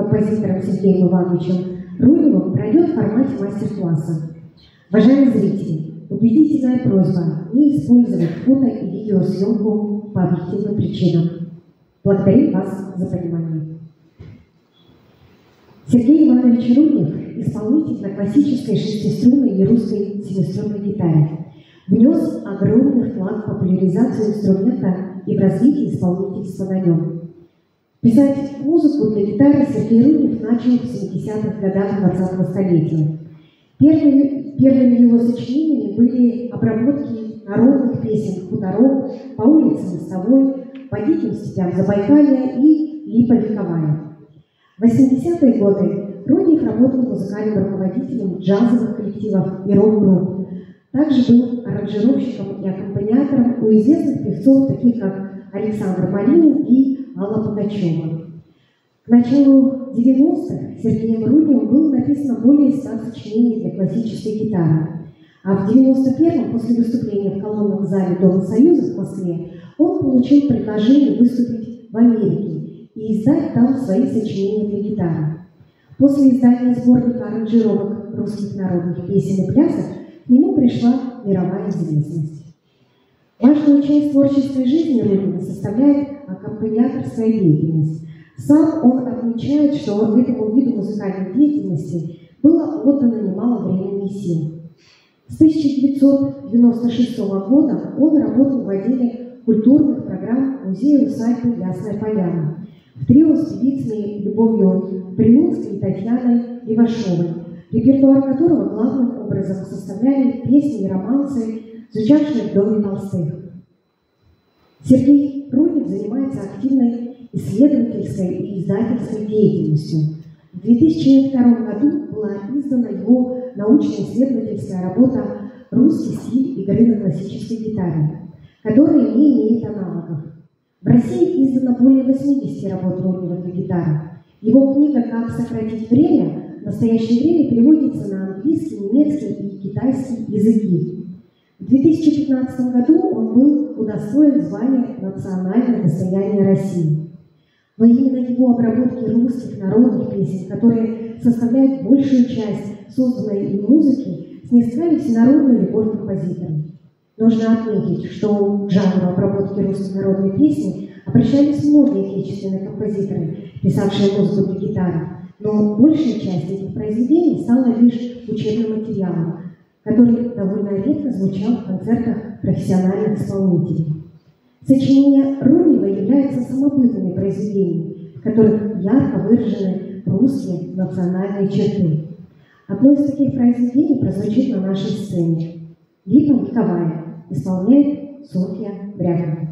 Композитором Сергеем Ивановичем Руневым пройдет в формате мастер-класса. Уважаемые зрители, убедительная просьба не использовать фото и видеосъемку по объективным причинам. Благодарю вас за понимание. Сергей Иванович Рунев – исполнитель на классической шестиструнной и русской семиструнной гитаре. Внес огромный вклад в популяризацию инструмента и в развитие исполнительства на нем. Писать музыку для гитары Сергей Руднев начал в 70-х годах 20-го столетия. Первыми, первыми его сочинениями были обработки народных песен хуторов по улице Мостовой, по диким степям Забайкалья и Липа Вековая. В 80-е годы Руднев работал музыкальным руководителем джазовых коллективов и рок-групп. Также был аранжировщиком и аккомпаниатором у известных певцов, таких как Александр Малинин и Алла Пугачева. К началу 90-х Сергеем Рудневым было написано более 100 сочинений для классической гитары. А в 91-м, после выступления в колонном зале Дома Союза в Москве, он получил предложение выступить в Америке и издать там свои сочинения для гитары. После издания сборника аранжировок русских народных песен и плясок к нему пришла мировая известность. Важную часть творческой жизни Рудина составляет аккомпаниаторская деятельность. Сам он отмечает, что этому виду музыкальной деятельности было отдано немало времени и сил. С 1996 года он работал в отделе культурных программ Музея усадьбы Ясная Поляна в трио с певицами Любовью Прилунской и Татьяной Левашовой, репертуар которого главным образом составляли песни и романсы, звучавшие в доме Толстых. Сергей Рудник занимается активной исследовательской и издательской деятельностью. В 2002 году была издана его научно-исследовательская работа «Русский стиль игры на классической гитаре», которая не имеет аналогов. В России издано более 80 работ Руднева для гитары. Его книга «Как сократить время» в настоящее время переводится на английский, немецкий и китайский языки. В 2015 году он был удостоен звания «Национальное достояние России». Но именно его обработки русских народных песен, которые составляют большую часть созданной им музыки, снискали всенародную любовь композитора. Нужно отметить, что к жанру обработки русской народной песни обращались многие отечественные композиторы, писавшие музыку для гитары, но большая часть этих произведений стала лишь учебным материалом, который довольно редко звучал в концертах профессиональных исполнителей. Сочинения Рунева являются самобытными произведениями, в которых ярко выражены русские национальные черты. Одно из таких произведений прозвучит на нашей сцене. Липа вековая исполняет Софья Брякова.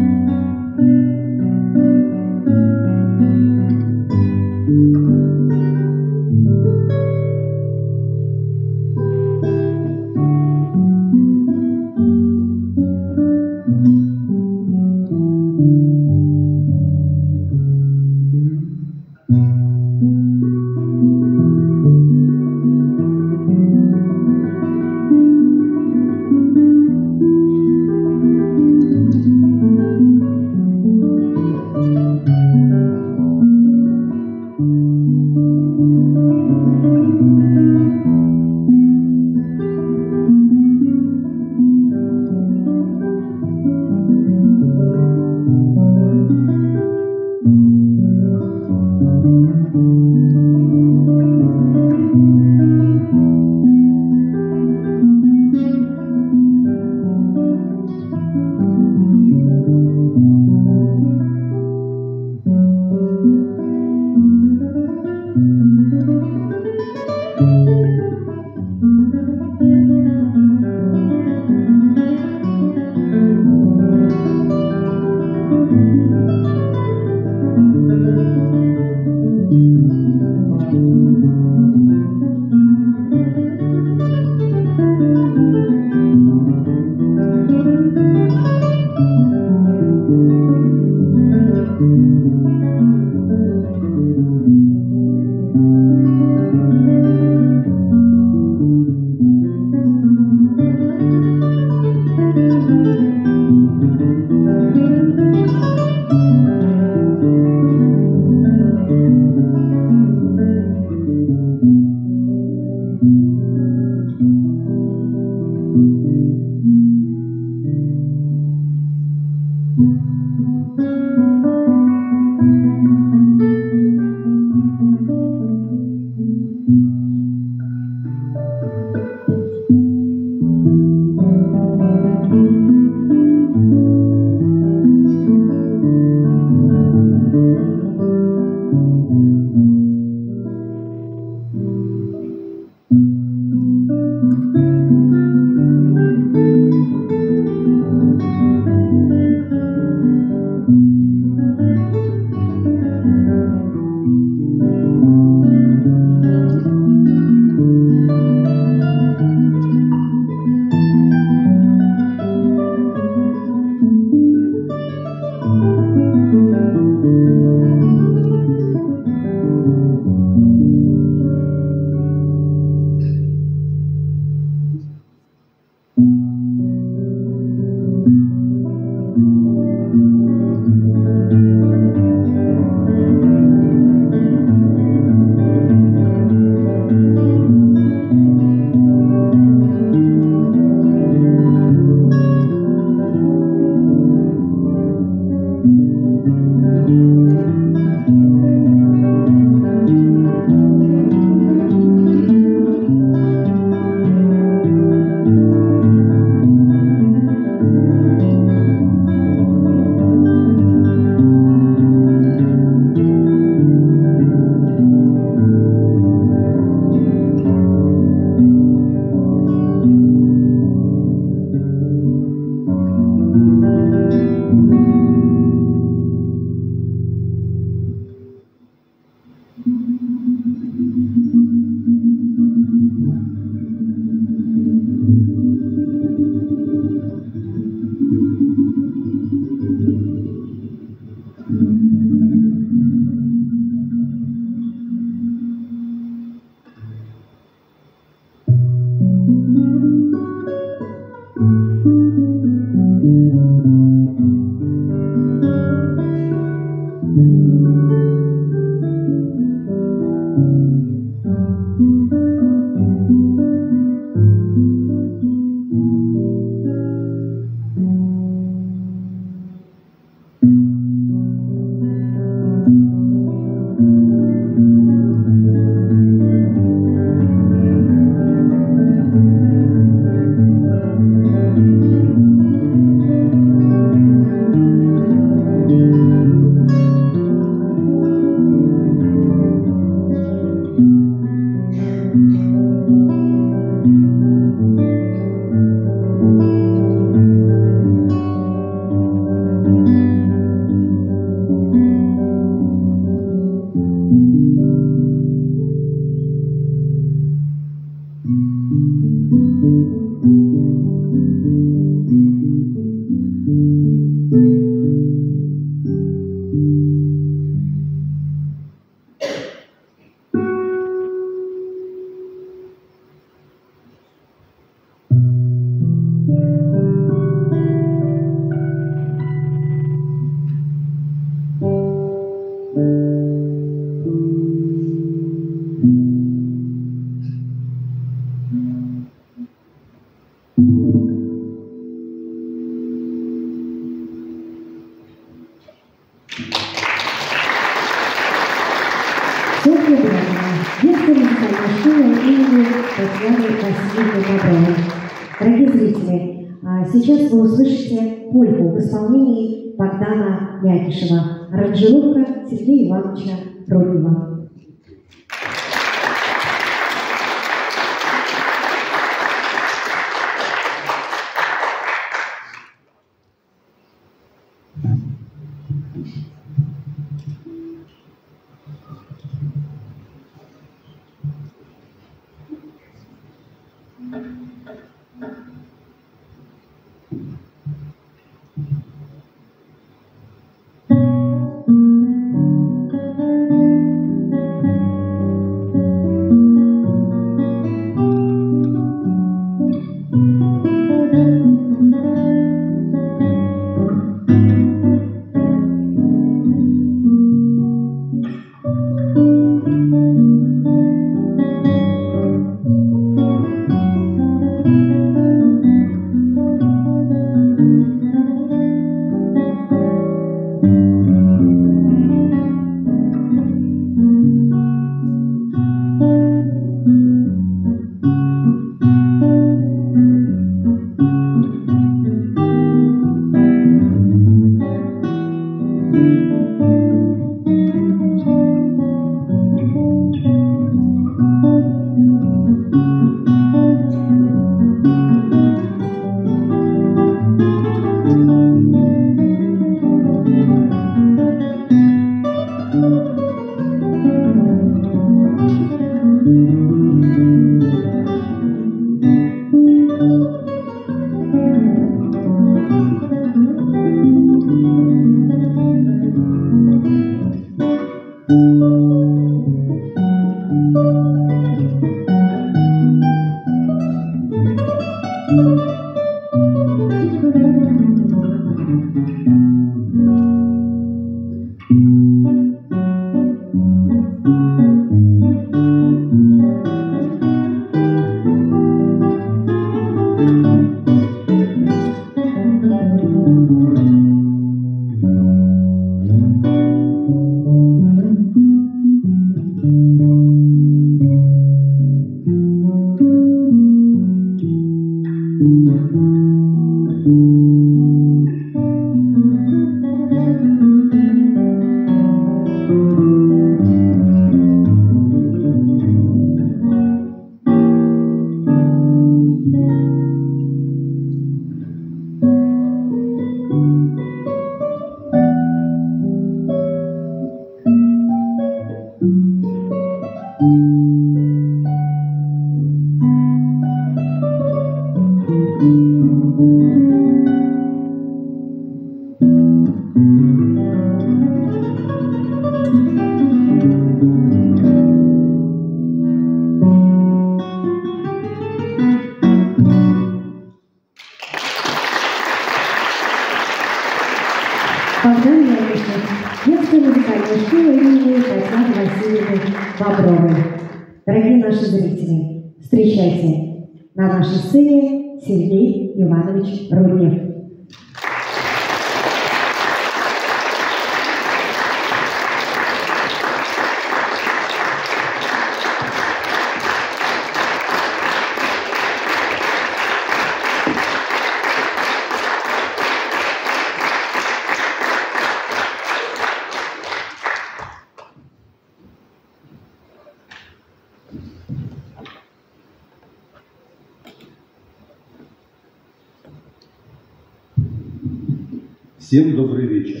Всем добрый вечер.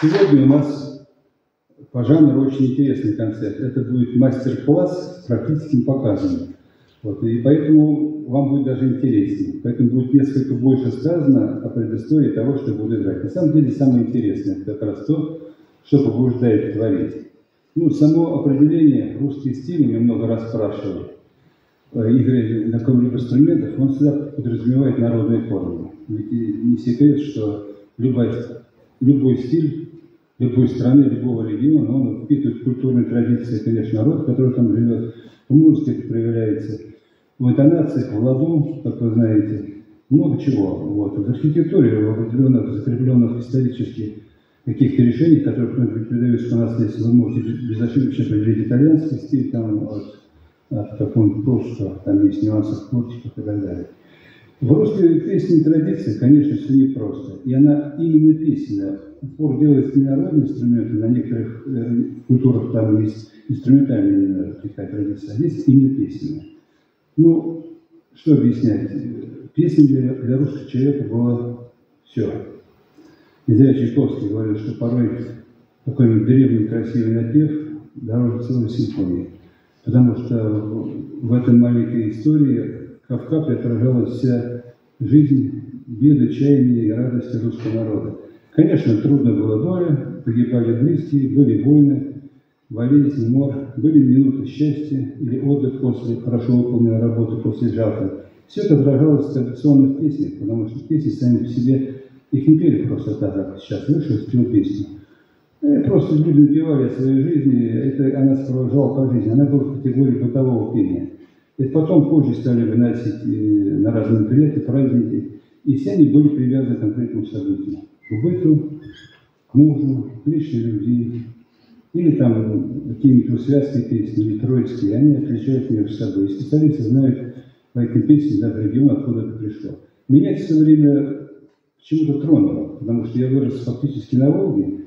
Сегодня у нас по жанру очень интересный концерт. Это будет мастер-класс с практическим показом. Вот, и поэтому вам будет даже интереснее. Поэтому будет несколько больше сказано о предыстории того, что буду играть. На самом деле самое интересное это как раз то, что побуждает творить. Ну, само определение русский стиль, я много раз спрашивал, Э, игры на каком-либо инструментах, он всегда подразумевает народные формы. Ведь не секрет, что любой, любой стиль любой страны, любого региона, он впитывает культурные традиции, конечно, народ, который там живет. В музыке это проявляется, в интонациях, в ладу, как вы знаете, много чего. Вот. В архитектуре, в определенных закрепленных исторических каких-то решений, которые, например, передаются у нас здесь, вы можете безошибочно определить итальянский стиль, там, от в таком просто, там есть нюансы в куртиках и так далее. В русской песне традиции, конечно, все непросто. И она именно песня. Упор делается не народные инструменты, на некоторых э, культурах там есть инструментальная такая традиция, а здесь именно песня. Ну, что объяснять? Песня для, для русского человека была все. Не зря Чайковский говорил, что порой такой древний красивый напев дороже целой симфонии. Потому что в этой маленькой истории Кавка отражалась вся жизнь, беды, чаяния и радости русского народа. Конечно, трудно было доля, погибали близкие, были войны, болезнь, мор, были минуты счастья или отдых после хорошо выполненной работы, после жатвы. Все это отражалось в традиционных песнях, потому что песни сами по себе, их не пели просто так, как сейчас вышел, спел песню. Ну, просто люди о своей жизни, это она сопровождала по жизни, она была в категории бытового пения. Это потом позже стали выносить э, на разные мероприятия, праздники, и все они были привязаны к конкретному событию. К быту, к мужу, к личной любви, или там какие-нибудь связки песни, или троицкие, они отличают между собой. И специалисты знают по этим песням даже регион, откуда это пришло. Меня это все время почему-то тронуло, потому что я вырос фактически на Волге,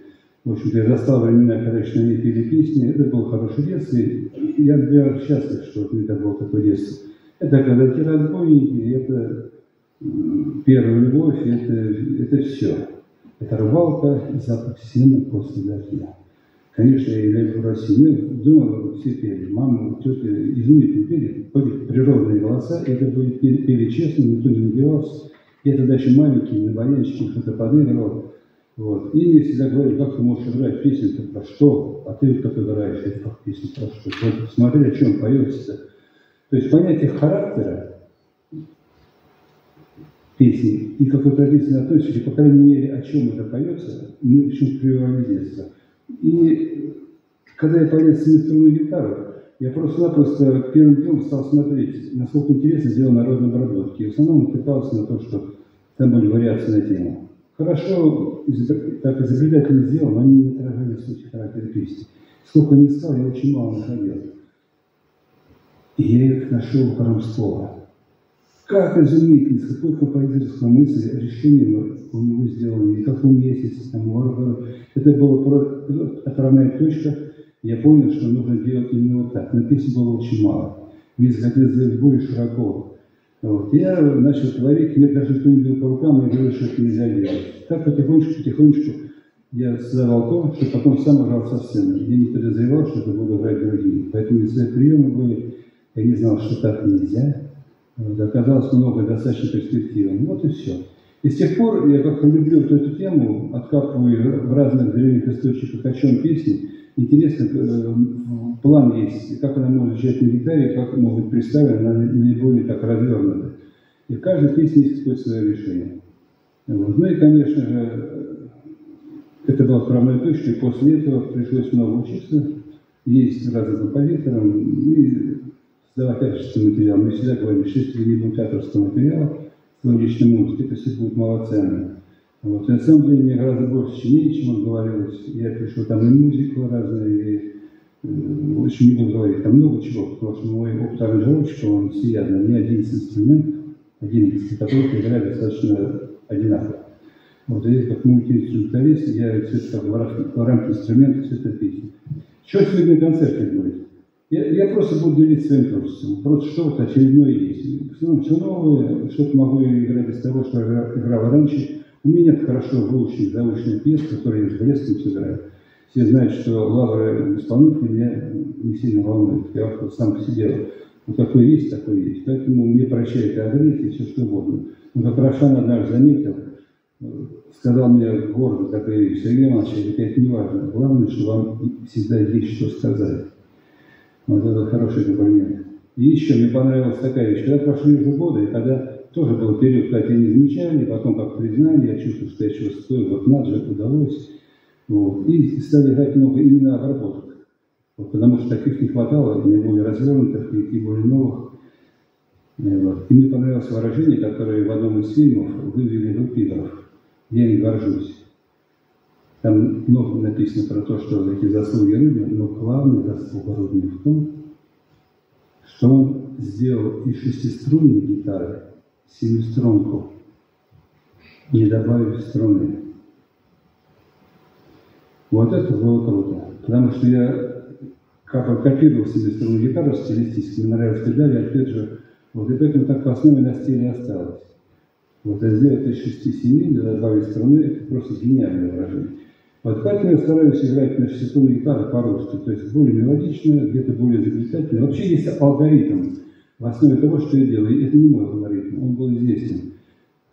в общем-то, я застал времена, когда еще не пели песни. Это было хорошее детство. И я, например, счастлив, что это было такое детство. Это когда те разбойники, это первая любовь, это, это все. Это рыбалка запах сена после дождя. Конечно, я люблю Россию. Я думал, все пели. Мама, тетя, изумительно пели. Были природные голоса. Это были, пели, пели честно, никто не набивался. Я тогда еще маленький, на баянчике что-то подыгрывал. Вот. И всегда говорят, как ты можешь играть песню про что, а ты вот как играешь, это как песню про что. Вот смотри, о чем поется. То есть понятие характера песни и какой традиции относится, по крайней мере, о чем это поется, мне почему-то прививали. И когда я полез в семиструнную гитару, я просто-напросто первым делом стал смотреть, насколько интересно сделал народные обработки. И в основном пытался на то, что там были вариации на тему. Хорошо, так изобретательно сделал, они не отражали суть характера песни. Сколько не искал, я очень мало находил. И я их нашел в Харамслова. Как изумительно, с какой композиторской мысли, решением у него сделано, и какой месяц, там, это была отправная точка, я понял, что нужно делать именно вот так. Но песен было очень мало. Мне захотелось сделать более широко. Вот. Я начал творить, мне даже никто не бил по рукам, я говорил, что это нельзя делать. Так потихонечку, потихонечку я создавал то, что потом сам играл со сцены. Я не подозревал, что это буду играть другие. Поэтому свои приемы были, я не знал, что так нельзя. Вот. Оказалось много достаточно перспективы. Вот и все. И с тех пор я как-то люблю вот эту тему, откапываю в разных древних источниках о чем песни, интересно, э, план есть, как она может звучать на гитаре, как может быть представлена, она наиболее так развернута. И в каждой песне есть какое-то свое решение. Вот. Ну и, конечно же, это была отправная точка, и после этого пришлось много учиться, ездить разным композиторам и сдавать качественный материал. Мы всегда говорим, что если не будет авторского материала, свой личный музыки, это все будет малоценно. Вот. И на самом деле мне гораздо больше чиней, чем он говорилось. Я пришел там и мюзиклы разные, и э, очень буду говорить, там много чего, потому что мой опыт аранжировщика, он всеядный. У меня 11 инструментов, 11, которых играют достаточно одинаково. Вот, и как мультиинструменталист, я все это в рамки инструмента, все это песни. Что сегодня на концерте будет? Я, я просто буду делиться своим творчеством. Просто что-то очередное есть. Все, все новое, что-то могу играть из того, что я играл раньше. У меня хорошо выученных заученных пьес, которые я с блеском сыграю. Все знают, что лавры исполнителя меня не сильно волнует. Я вот сам по себе вот какой есть, такой есть. Поэтому мне прощают и агрессия, и все что угодно. Но как Рошан однажды заметил, сказал мне гордо такой вещь, Сергей Иванович, это не важно. Главное, что вам всегда есть что сказать. Вот это хороший комплимент. И еще мне понравилась такая вещь. Когда прошли уже годы, и когда тоже был период, когда не замечали, потом как признание, я чувствую, что я чего стою, вот надо же, удалось. Вот. И стали играть много именно обработок. Вот, потому что таких не хватало, наиболее развернутых и, и более новых. Вот. И мне понравилось выражение, которое в одном из фильмов вывели Лупидоров. Я не горжусь. Там много написано про то, что эти заслуги Рыбина, но главная заслуга Рыбина в том, что он сделал из шестиструнной гитары семиструнку, не добавив струны. Вот это было круто. Потому что я как копировал семиструнную гитару стилистически, мне нравилось педали, опять же, вот и поэтому так в основе на стиле осталось. Вот а сделать из шести семей, добавить струны, это просто гениальное выражение. Вот поэтому я стараюсь играть на шестиструнной гитаре по-русски, то есть более мелодично, где-то более изобретательно. Вообще есть алгоритм в основе того, что я делаю. Это не мой алгоритм, он был известен.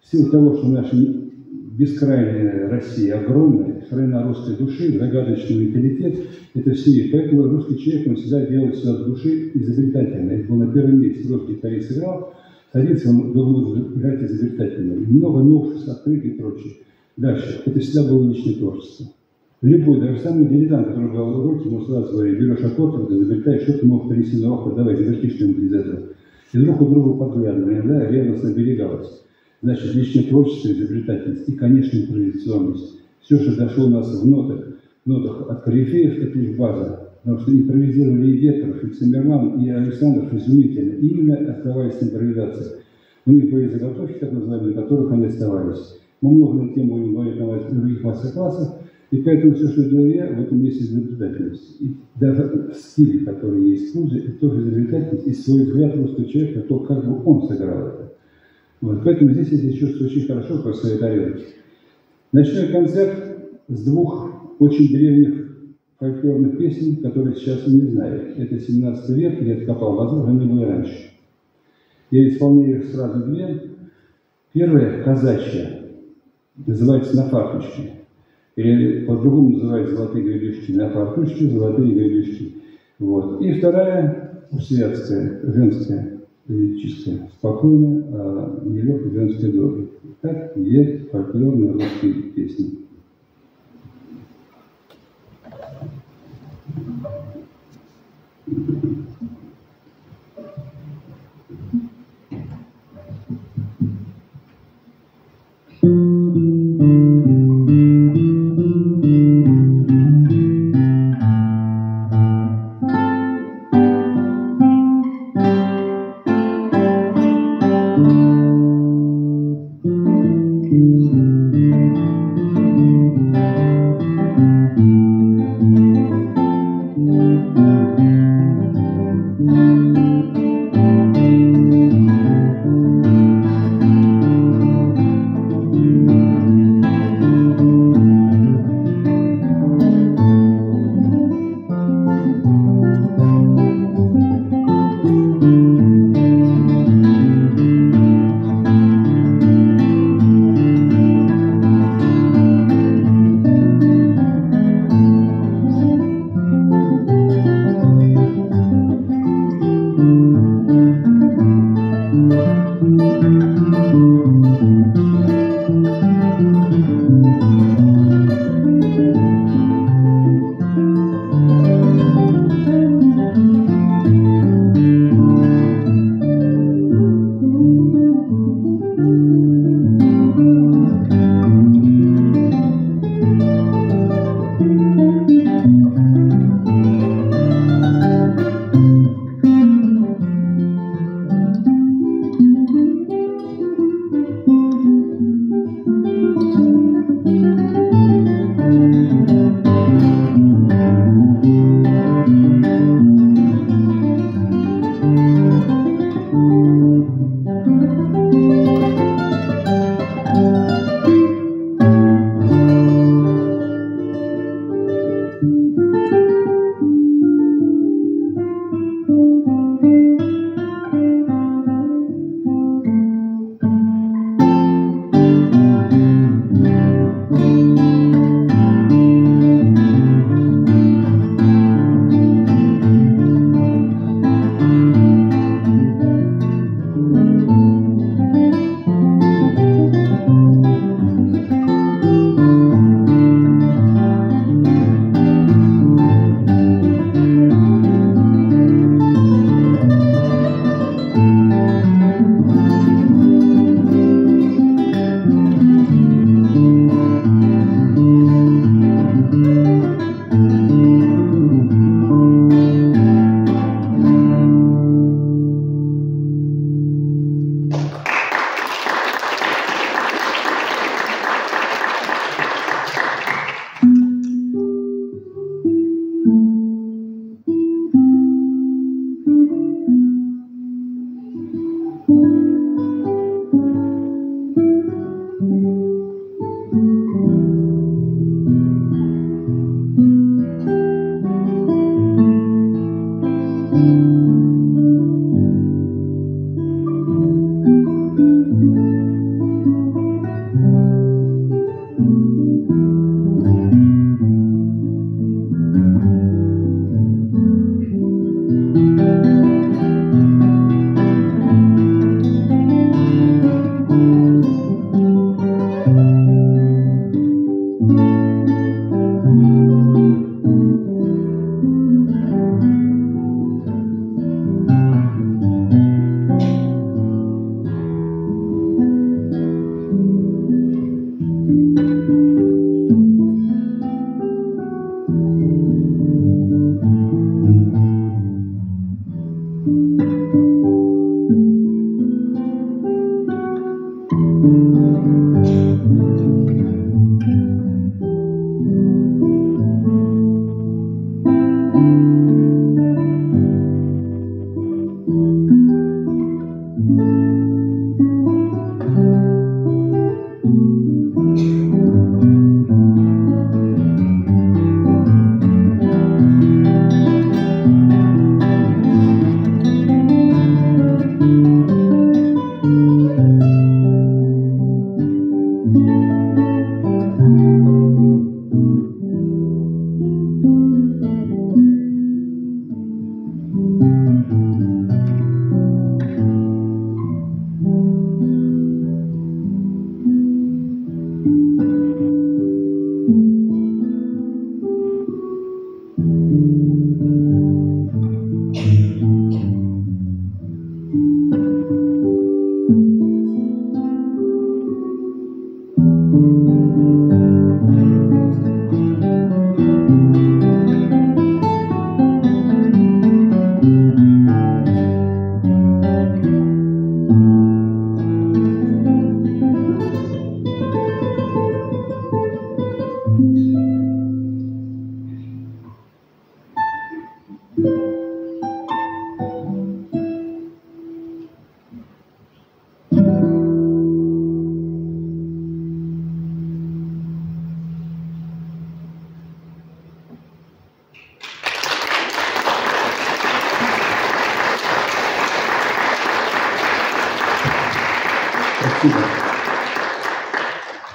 В силу того, что наша бескрайняя Россия огромная, страна русской души, загадочный менталитет, это все есть. Поэтому русский человек, он всегда делает все от души изобретательно. Это был на первом месте. Русский гитарист играл, садится, он должен играть изобретательно. И много новшеств, открытий и прочее. Дальше. Это всегда было личное творчество. Любой, даже самый дилетант, который брал уроки, ему сразу говорит, берешь аккорд, изобретаешь, что ты мог принести на окно, давай, изобрети что-нибудь из этого. И друг у друга подглядывали, да, ревностно берегалось. Значит, личное творчество, изобретательность и, конечно, импровизационность. Все, что дошло у нас в нотах, нотах от корифеев, это лишь база. Потому что импровизировали и Ветров, и Циммерман, и Александров изумительно, именно оставаясь импровизации. У них были заготовки, так называемые, на которых они оставались. Мы много на тему будем говорить на других мастер-классах, и поэтому все, что делаю я, в этом есть изобретательность. И даже стиль, который есть в музе, это тоже изобретательность и свой взгляд русского человека то, как бы он сыграл это. Вот. Поэтому здесь я себя чувствую очень хорошо своей тарелке. Ночной концерт с двух очень древних фольклорных песен, которые сейчас не знают. Это 17 век, я откопал, возможно, они были раньше. Я исполняю их сразу две. Первая – казачья, называется «На фарточке» или по-другому называют золотые гребешки, на фартучке золотые гребешки. Вот. И вторая светская женская лирическое, Спокойная, а не легкое женское. Так есть фольклорные русские песни.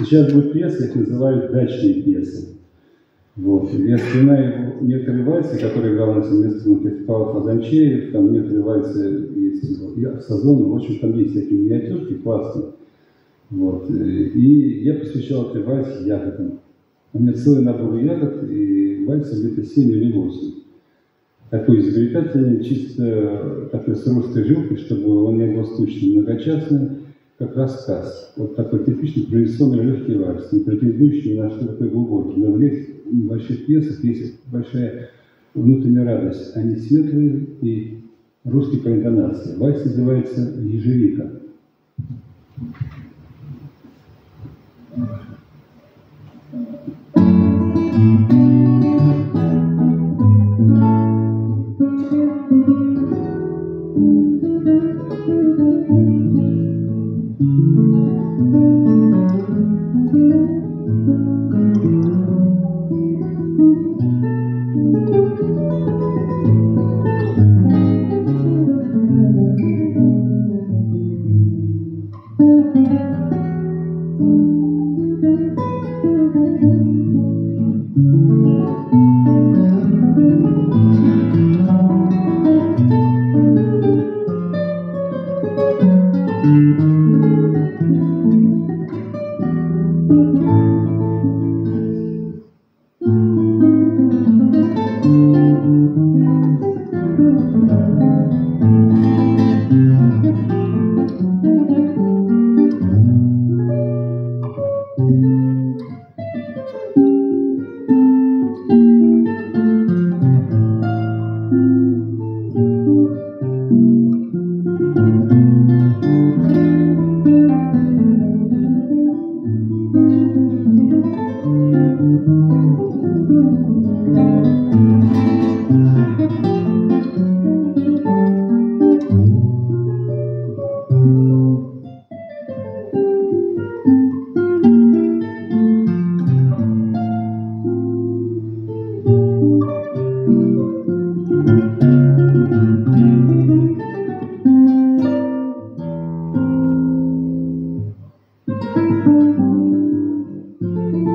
Сейчас будет пьеса, их называют дачные пьесы. Вот. Я вспоминаю некоторые вальсы, которые играл на совместном фестивале Фазанчеев, там некоторые вальсы есть вот, Сазон, в общем, там есть такие миниатюрки классные. Вот. И я посвящал этой вальсе ягодам. У меня целый набор ягод, и вальсов где-то 7 или 8. Такой изобретательный, чисто такой с русской жилкой, чтобы он не был скучный, многочастный как рассказ. Вот такой типичный провинционный легкий вальс, не претендующий на что такое глубокий. Но в небольших пьесах есть большая внутренняя радость. Они светлые и русские по интонации. Вальс называется «Ежевика». Был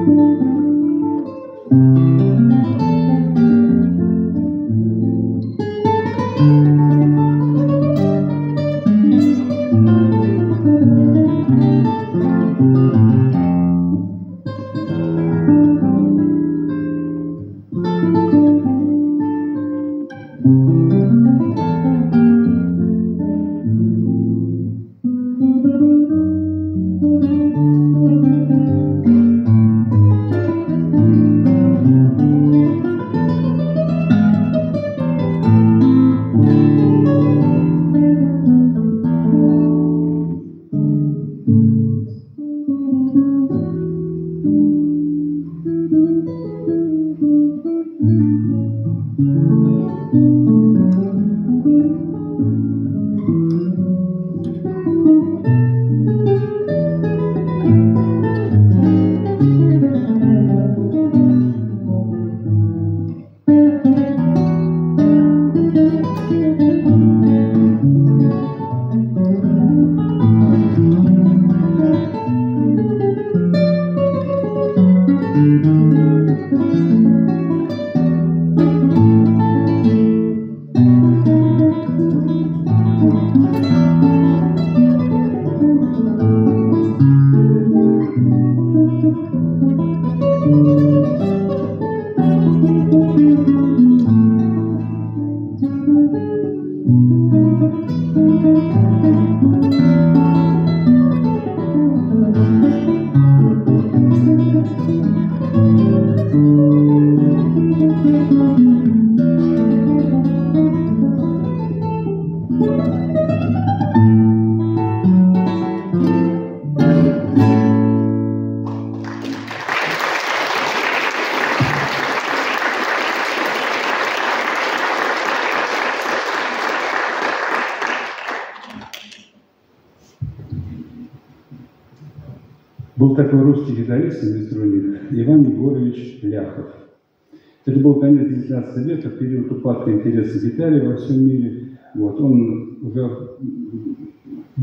Música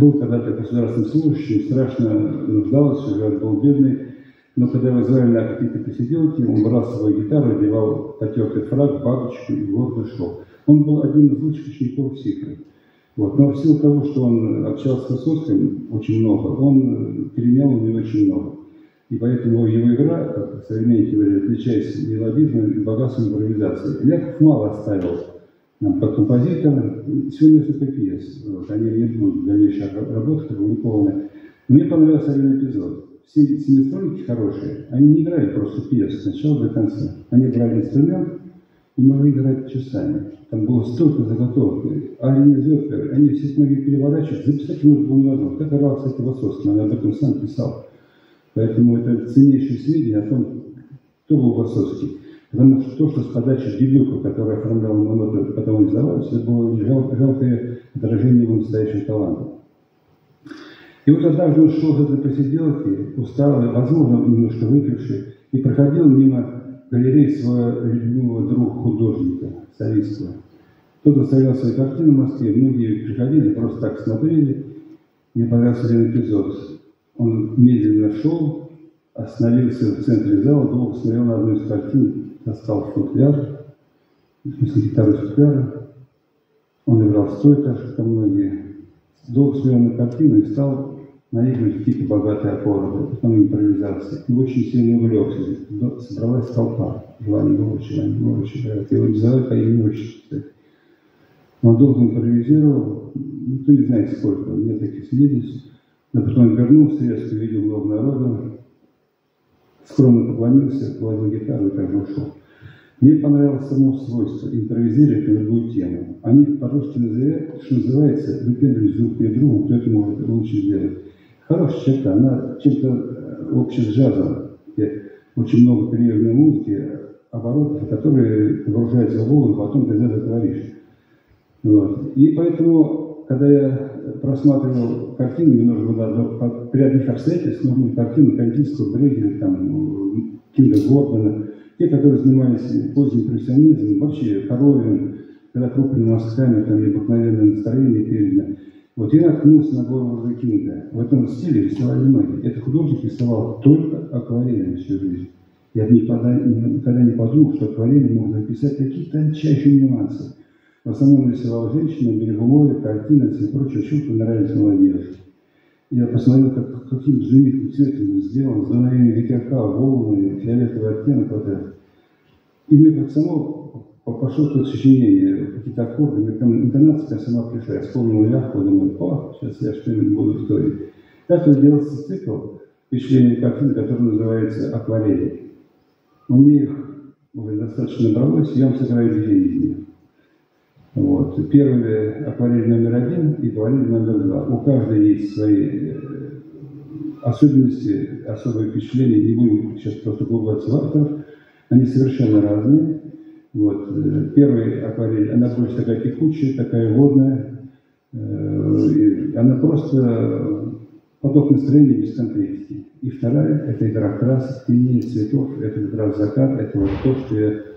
был когда-то государственным служащим, страшно нуждался, уже был бедный. Но когда его звали на какие-то посиделки, он брал свою гитару, одевал потертый фраг, бабочку и гордо шел. Он был одним из лучших учеников Сихра. Вот. Но в силу того, что он общался с Высоцким очень много, он перенял у него очень много. И поэтому его игра, как современники говорят, отличается мелодизмом и богатством импровизации. Ляхов мало оставил нам как композитор. Всего несколько пьес. Вот. Они не будут в дальнейшей работы опубликованы. Мне понравился один эпизод. Все семиструнники хорошие, они не играли просто пьес с начала до конца. Они брали инструмент и могли играть часами. Там было столько заготовок, арии, зеркало, они все смогли переворачивать, записать нужно было невозможно. Как играл, кстати, Высоцкий, он об этом сам писал. Поэтому это ценнейшее сведения о том, кто был Высоцкий. Потому что то, что с подачи Дебюка, который оформлял ему ноты, потом издавалось, это было жал, жалкое отражение его настоящего таланта. И вот однажды он шел за этой посиделки, усталый, возможно, немножко выпивший, и проходил мимо галереи своего любимого друга художника, Савицкого. Тот выставлял свои картины в Москве, многие приходили, просто так смотрели. Мне понравился один эпизод. Он медленно шел, остановился в центре зала, долго смотрел на одну из картин, достал футляр, в смысле гитару футляра. Он играл стоя, как многие. Долго смотрел на картину и стал наигрывать какие-то богатые аккорды, потом импровизации. И очень сильно увлекся. Собралась толпа. Егорович, Иван Егорович играет. Его не зовут по имени отчеству. Он долго импровизировал, ну, не знает сколько, нет таких свидетельств. Но потом вернулся, резко увидел много народа, скромно поклонился, положил гитару и также ушел. Мне понравилось само свойство импровизировать на любую тему. Они по-русски называют, что называется, выпендривать друг перед другом, кто это может лучше сделать. Хорошая черта, она чем-то э, общая с джазом, очень много периодной музыки, оборотов, которые погружаются в голову, потом ты этого творишь. Вот. И поэтому, когда я просматривал картины, мне нужно было при одних обстоятельствах, нужны картины Кандинского, Брегеля, там, Кинга Гордона, те, которые занимались поздним импрессионизмом, вообще Коровин, когда крупными мазками, там необыкновенное настроение передано. Вот я наткнулся на Говарда Кинга. В этом стиле рисовали многие. Этот художник рисовал только акварелью всю жизнь. Я никогда, никогда не подумал, что акварели можно написать такие тончайшие нюансы. В основном рисовал женщины, берегу моря, картины и прочее, чувство нравились молодежи. Я посмотрел, как, каким знаменитым цветом сделан, дуновение ветерка, волны, фиолетовый оттенок вот этот. И мне как само пошло тут сочинение, какие-то аккорды, интонация сама пришла. Я вспомнил ляху, думаю, о, сейчас я что-нибудь буду строить. Так вот делался цикл впечатление картины, который называется «Акварели». У мне их уже достаточно набралось, я вам сыграю две из них. Вот. Первый акварель номер один и акварель номер два. У каждой есть свои э, особенности, особые впечатления. Не будем сейчас просто углубляться в авторов. Они совершенно разные. Вот. Э, первый акварель, она больше такая текучая, такая водная. Э, она просто поток настроения без конкретики. И вторая – это игра красок, теней, цветов. Это раз закат, это вот то, что я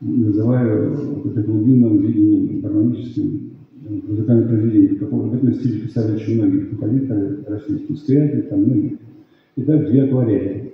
называю вот это глубинным видением, гармоническим э, музыкальным произведением. В этом стиле писали очень многие композиторы, российские студенты, там многие. И так две акварели.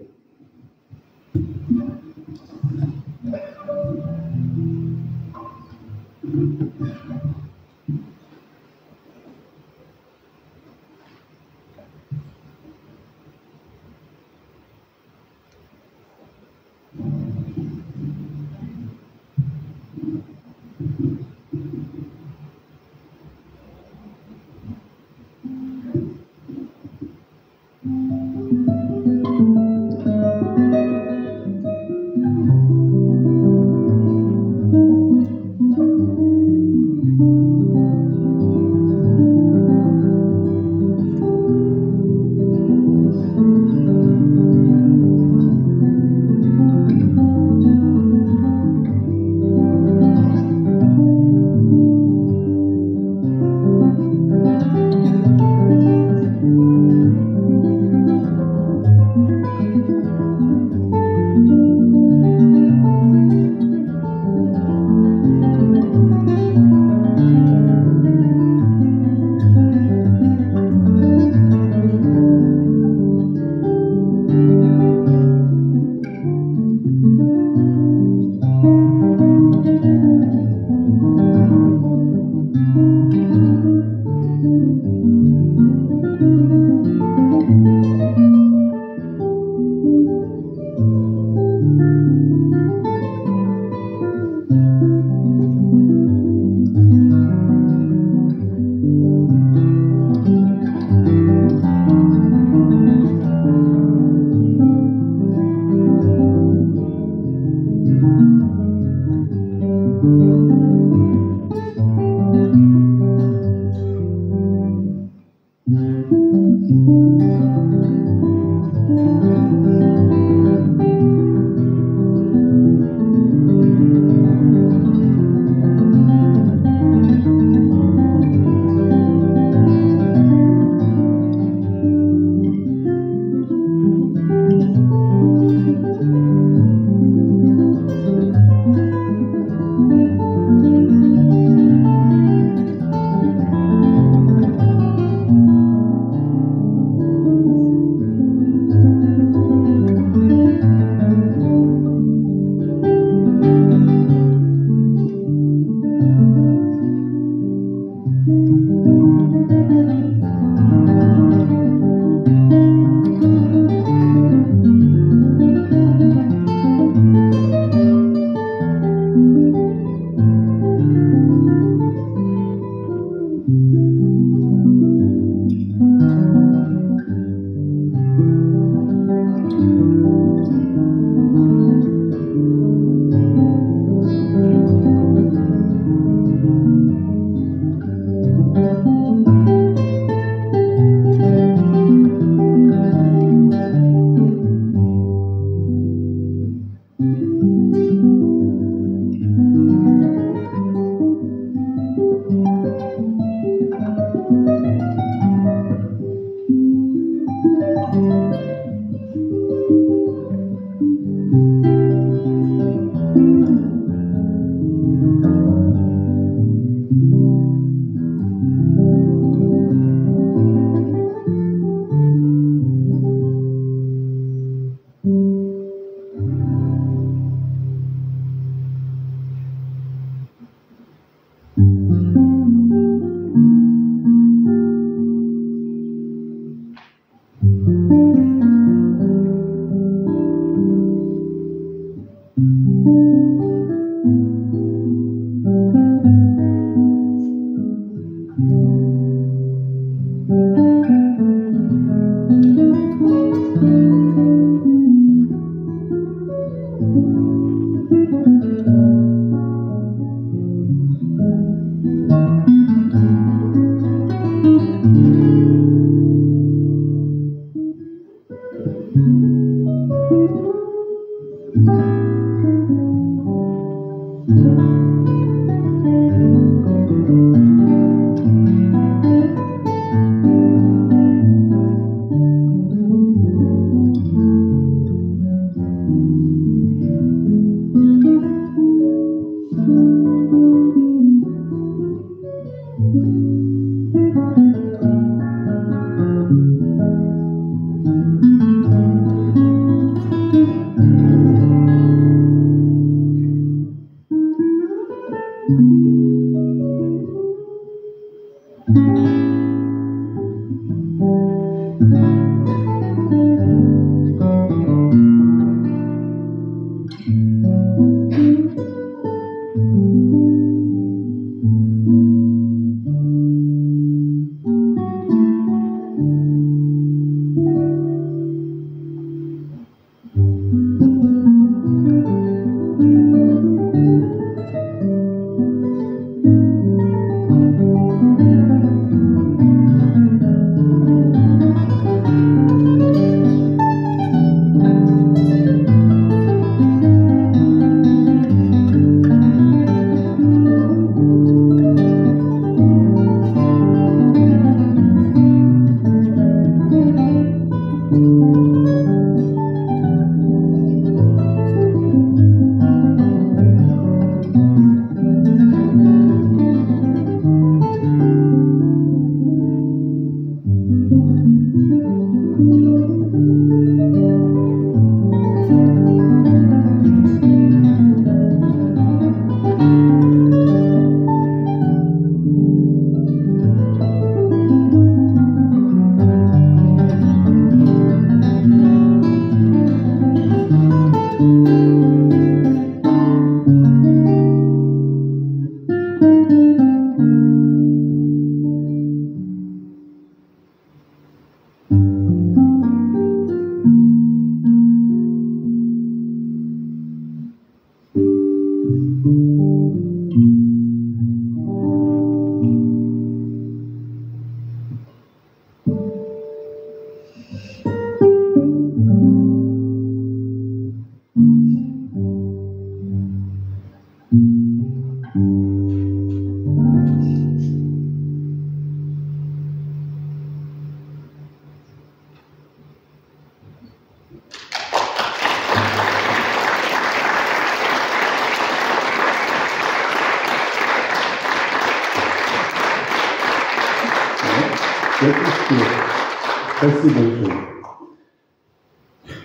Спасибо большое.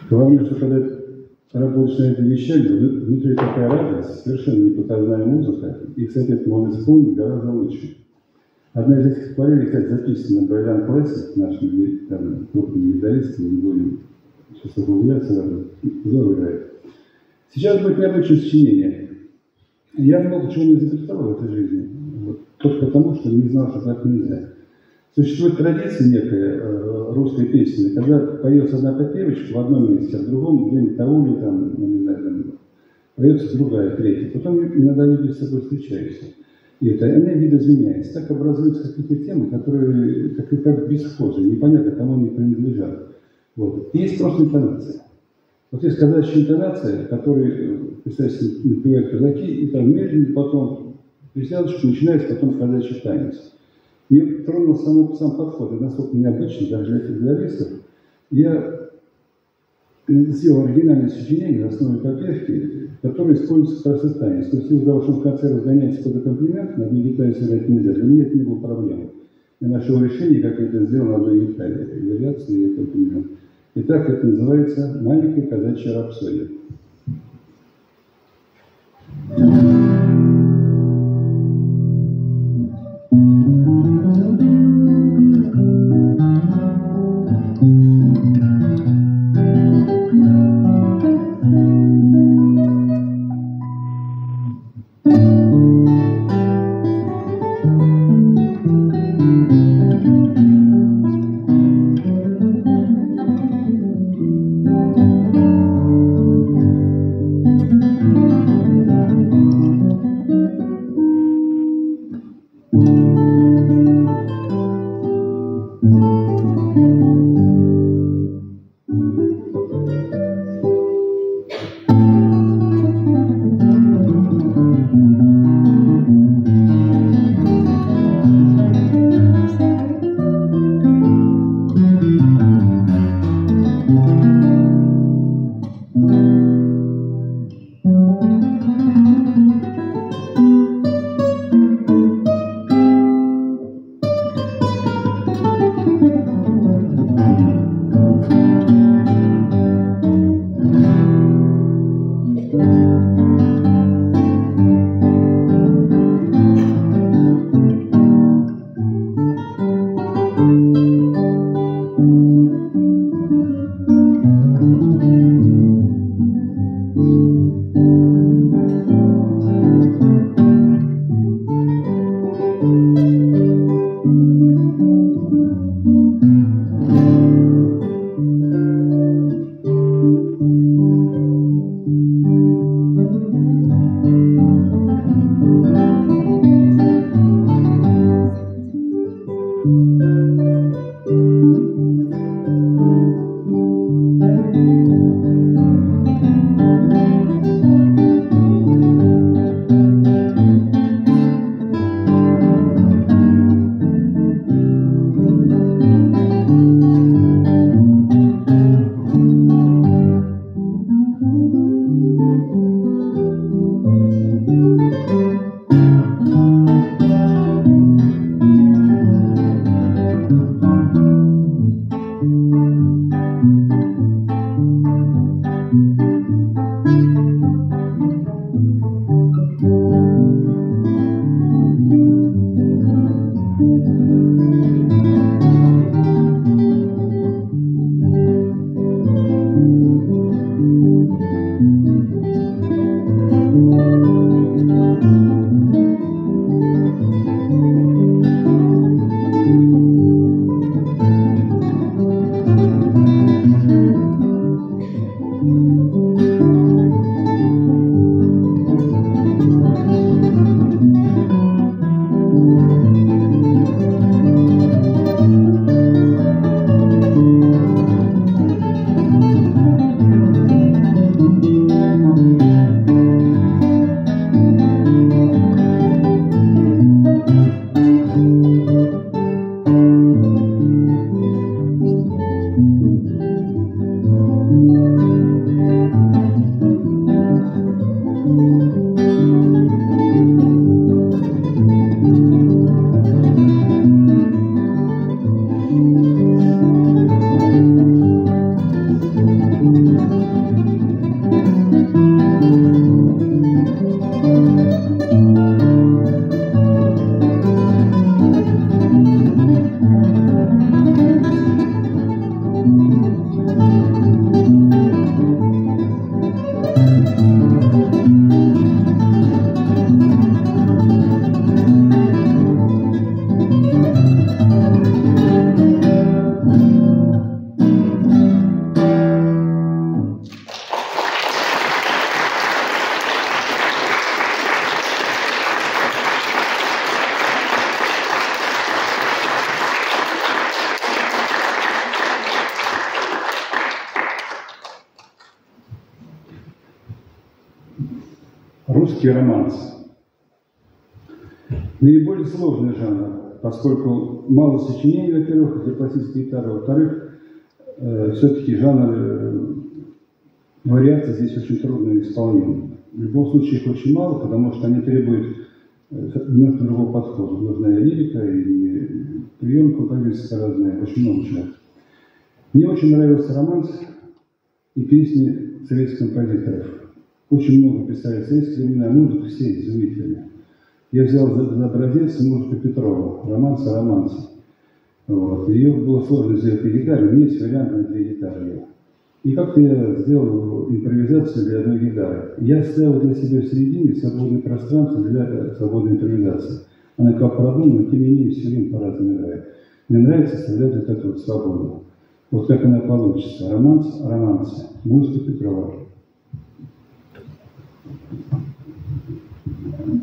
Главное, что когда этими вещами, вну- внутри такая радость, совершенно непоказная музыка, и, соответственно, он исполнит гораздо лучше. Одна из этих стихотворений, кстати, записана на Брайан Классик, нашим там, крупным гитаристом, не будем сейчас углубляться это, здорово играет. Сейчас будет необычное сочинение. Я много чего не записал в этой жизни, вот, только потому, что не знал, что так нельзя. Существует традиция некая э, русской песни, когда поется одна подпевочка в одном месте, а в другом где-нибудь на улице, там, не знаю, там, поется другая, третья. Потом иногда люди с собой встречаются. И это, они видоизменяются. Так образуются какие-то темы, которые как, как бесхожие, непонятно, кому они принадлежат. Вот. И есть просто интонация. Вот есть казачья интонация, которой, представьте, напевают казаки, и там медленно потом присядочку начинается потом казачий танец. Мне тронул сам, сам подход, это настолько необычно, даже для федералистов. Я сделал оригинальное сочинение на основе попевки, которое используется как раз и танец. То есть из-за того, что в конце разгоняется под аккомпанемент, на одной гитаре сыграть нельзя. Для меня это не было проблемой. Я нашел решение, как это сделал на одной гитаре. Вариации и аккомпанемент. Итак, это называется «Маленькая казачья рапсодия». русский поскольку мало сочинений, во-первых, для классической гитары, во-вторых, э, все-таки жанр э, вариаций здесь очень трудно исполнение. В любом случае их очень мало, потому что они требуют э, немножко другого подхода. Нужна и лирика, и прием композиции разные, очень много чего. Мне очень нравился романс и песни советских композиторов. Очень много писали советские времена, музыку все изумительные. Я взял за, образец музыку Петрова, романса романса. Вот. Ее было сложно сделать на гитаре, у меня есть вариант на две гитары. И как-то я сделал импровизацию для одной гитары. Я ставил для себя в середине свободное пространство для свободной импровизации. Она как продумана, тем не менее все время по-разному играет. Мне нравится оставлять вот эту вот свободу. Вот как она получится. Романс, романсы. Музыка Петрова. Ну,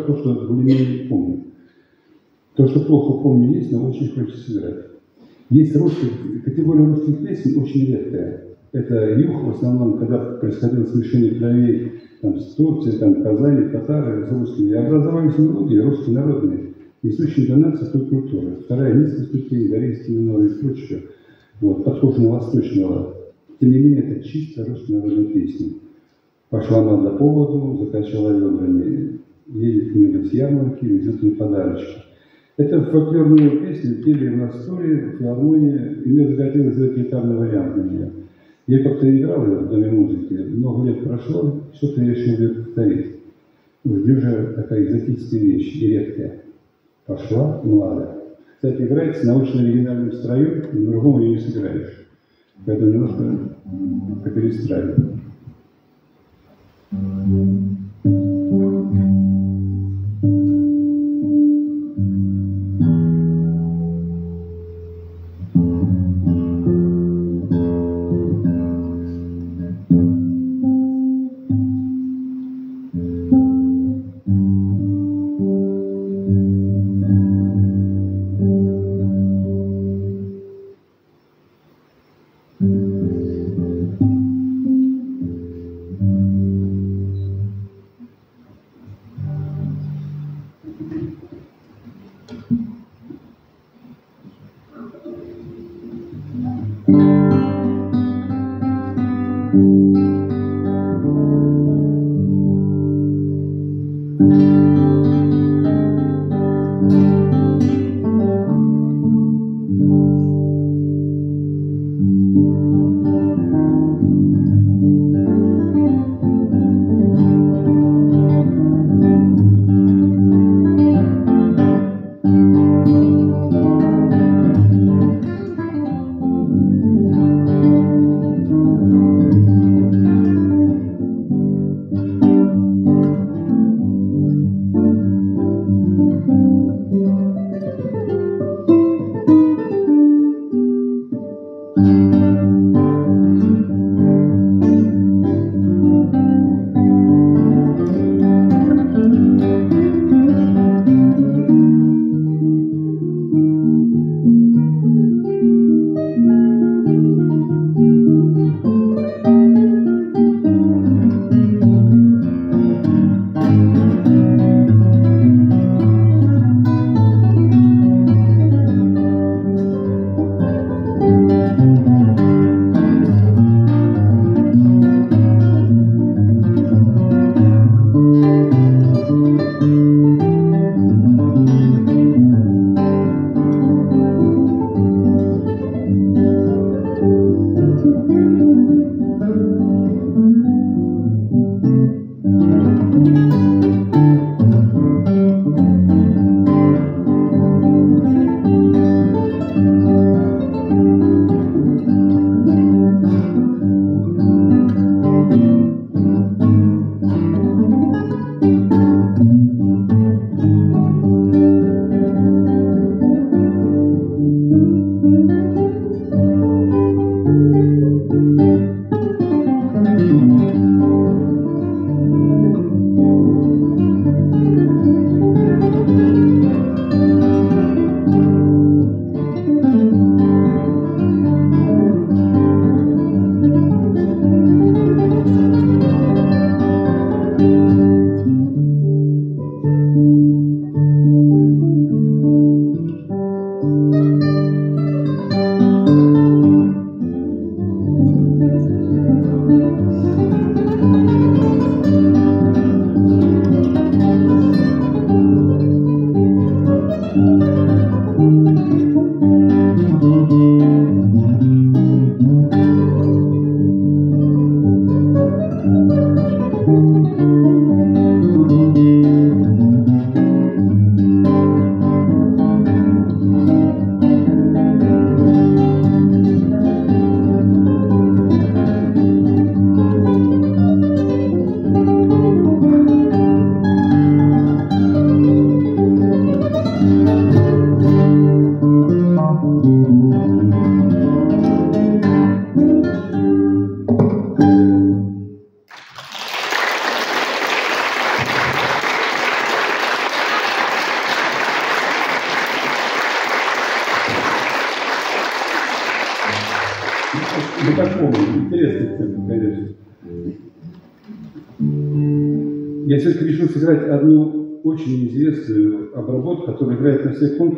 выбирал то, что более-менее помню. То, что плохо помню, есть, но очень хочется сыграть. Есть русские, категория русских песен очень редкая. Это юг, в основном, когда происходило смешение кровей там, с Турцией, там, Казани, татары с русскими. И образовались мелодии русские народные, несущие интонации той культуры. Вторая низкая ступень, корейский минор и прочее. Вот, похоже на восточного. Тем не менее, это чисто русская народная песня. Пошла мама до поводу, закачала ведрами, едет мимо с ярмарки, везет мне подарочки. Это фольклорную песню пели в Ростове, в филармонии, и мне захотелось сделать гитарный вариант на нее. Я как-то играл ее в Доме музыки, много лет прошло, что-то я решил ее повторить. В Дюже такая экзотическая вещь и редкая. Пошла млада. Кстати, играется на очень оригинальном строю, на другом ее не сыграешь. Поэтому немножко поперестраиваю.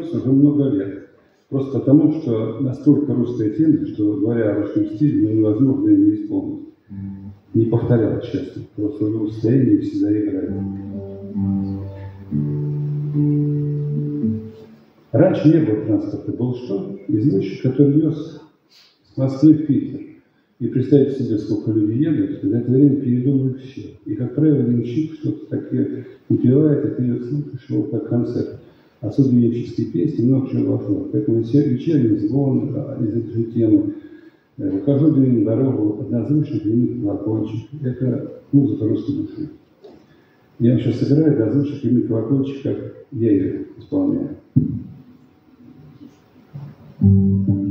Конкурсах уже много лет. Просто потому, что настолько русская тема, что говоря о русском стиле, ну, невозможно ее не исполнить. Не повторял, честно. Просто в состоянии всегда играет. Раньше не было транспорта, был что? Извозчик, который вез с Москвы в Питер. И представьте себе, сколько людей едут, за это время передумывают все. И, как правило, денщик что-то такое напевает, и ты ее слушаешь его как концерт. Особенно венческие песни, много чего вошло. Поэтому все вечерний звон а, из этой же темы. Э, Ухожу длинную дорогу, однозвучно примет колокольчик. Это музыка русской души. Я сейчас сыграю, однозвучно примет колокольчик, как я ее исполняю. Мы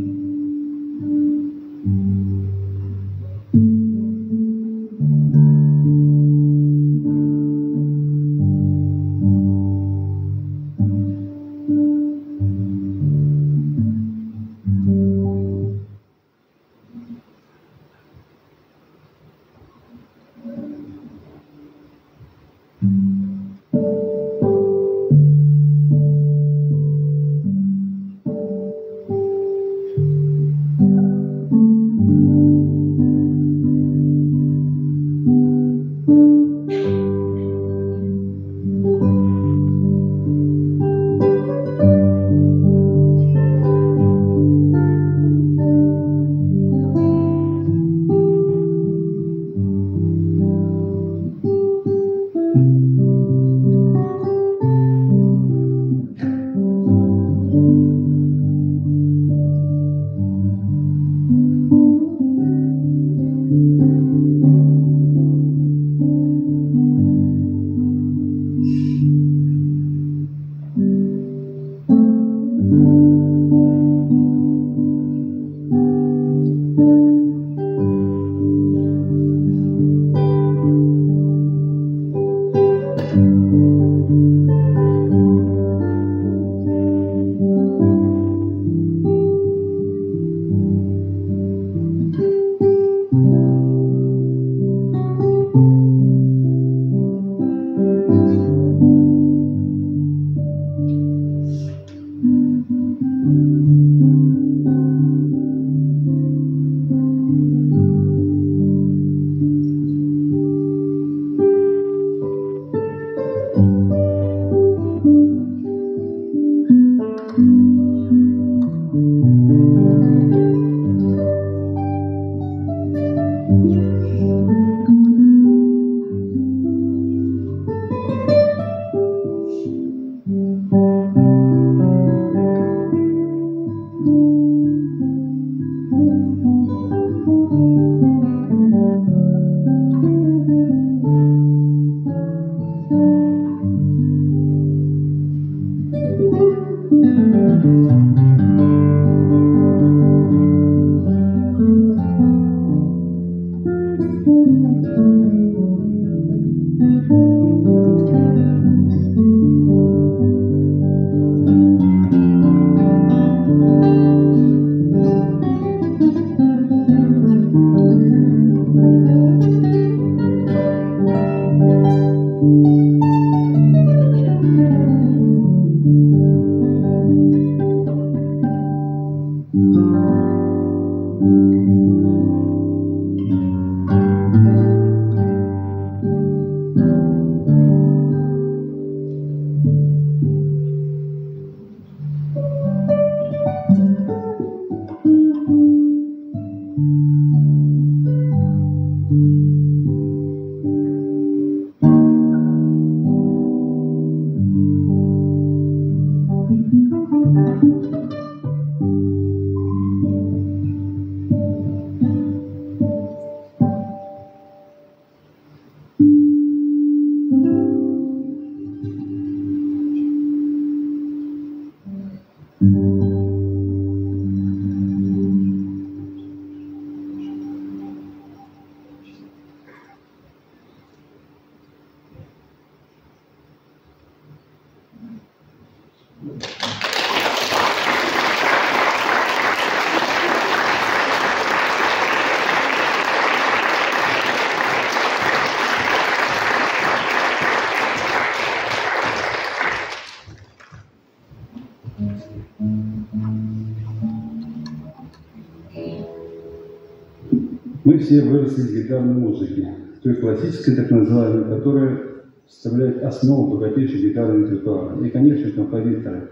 все выросли из гитарной музыки, той классической, так называемой, которая составляет основу богатейшей гитарного репертуара. И, конечно, композиторы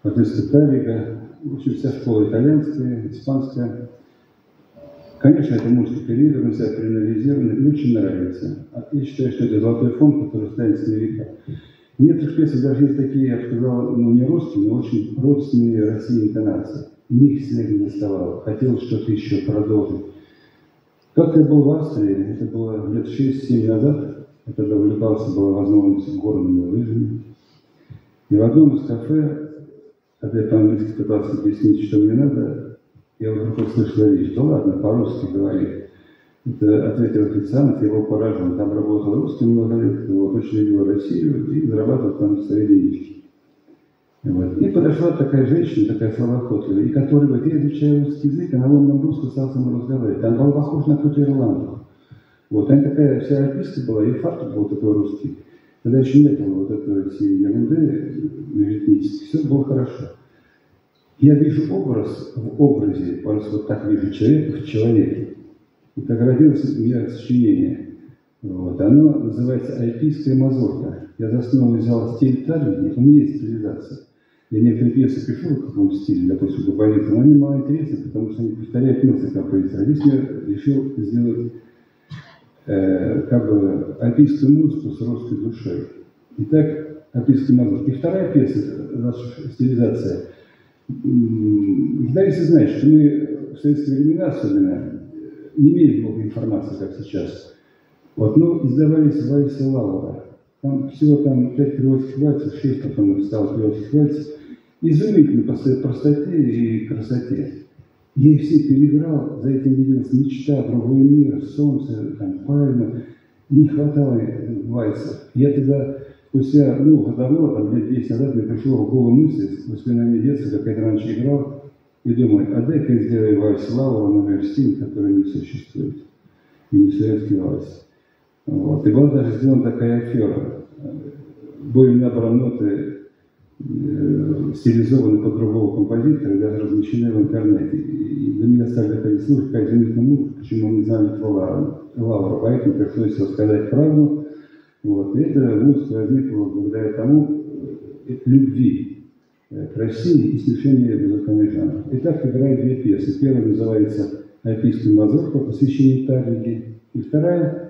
Франциско Тавига, общем, вся школа итальянская, испанская. Конечно, эта музыка переиграна, вся проанализирована и очень нравится. А я считаю, что это золотой фонд, который останется на века. Некоторых песнях даже есть такие, я бы сказал, ну не русские, но очень родственные России интонации. Них снег не доставал, хотел что-то еще продолжить. Как я был в Австрии, это было лет 6-7 назад, я тогда увлекался, была возможность горными лыжами. И в одном из кафе, когда я по-английски пытался объяснить, что мне надо, я вдруг услышал речь. Да ладно, по-русски говори. Это ответил официант, был поражен. Там работал русский много лет, вот, очень любил Россию и зарабатывал там свои денежки. Вот. И подошла такая женщина, такая словоохотливая, и которая говорит, я изучаю русский язык, а на русском стал со мной разговаривать. Она была похожа на какую-то ирландку. Вот, она такая вся описка была, и фартук был такой русский. Тогда еще не было вот этой всей ерунды межэтнической, все было хорошо. Я вижу образ в образе, вот так вижу человека в человеке. И так родилось у меня сочинение. Вот. Оно называется «Альпийская мазурка». Я за основу взял стиль Таллини, у меня есть стилизация. Я некоторые пьесы пишу в каком стиле, допустим, композиции, но они мало интересны, потому что они повторяют мысли композитора. Здесь я решил сделать э, как бы альпийскую музыку с русской душой. Итак, альпийская мазурка. И вторая пьеса, наша стилизация. Гитаристы знают, что мы в советские времена особенно не имели много информации, как сейчас. Вот, ну, издавались вальсы Лаура. Там всего там пять переводских вальсов, шесть потом стало переводских вальсов. Изумительно по своей простоте и красоте. Их все переиграл, за этим виделась мечта, другой мир, солнце, там, пальма. Не хватало вальсов. Я тогда, спустя, ну, давно, там, лет 10 назад, мне пришло в голову мысль, воспоминание детства, как я раньше играл, и думаю, а дай-ка сделаю вальс Лаура номер 7, который не существует. И не советский вальс. Вот. И была даже сделана такая афера. Были набраны ноты, э, стилизованы под другого композитора, даже размещены в интернете. И до меня стали доходить слушать, какая изумительная музыка, почему не знали Лаура. Лаура. Поэтому пришлось рассказать правду. Вот. И эта музыка возникла благодаря тому, э, любви э, к России и смешению музыкальных жанров. Итак, играю две пьесы. Первая называется «Альпийский мазурка», посвящение Таллиге. И вторая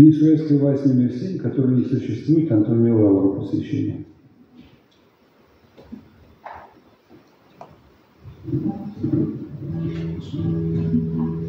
Венесуэльской власть номер 7, которая не существует, Антонио Лавру посвящение. Thank you.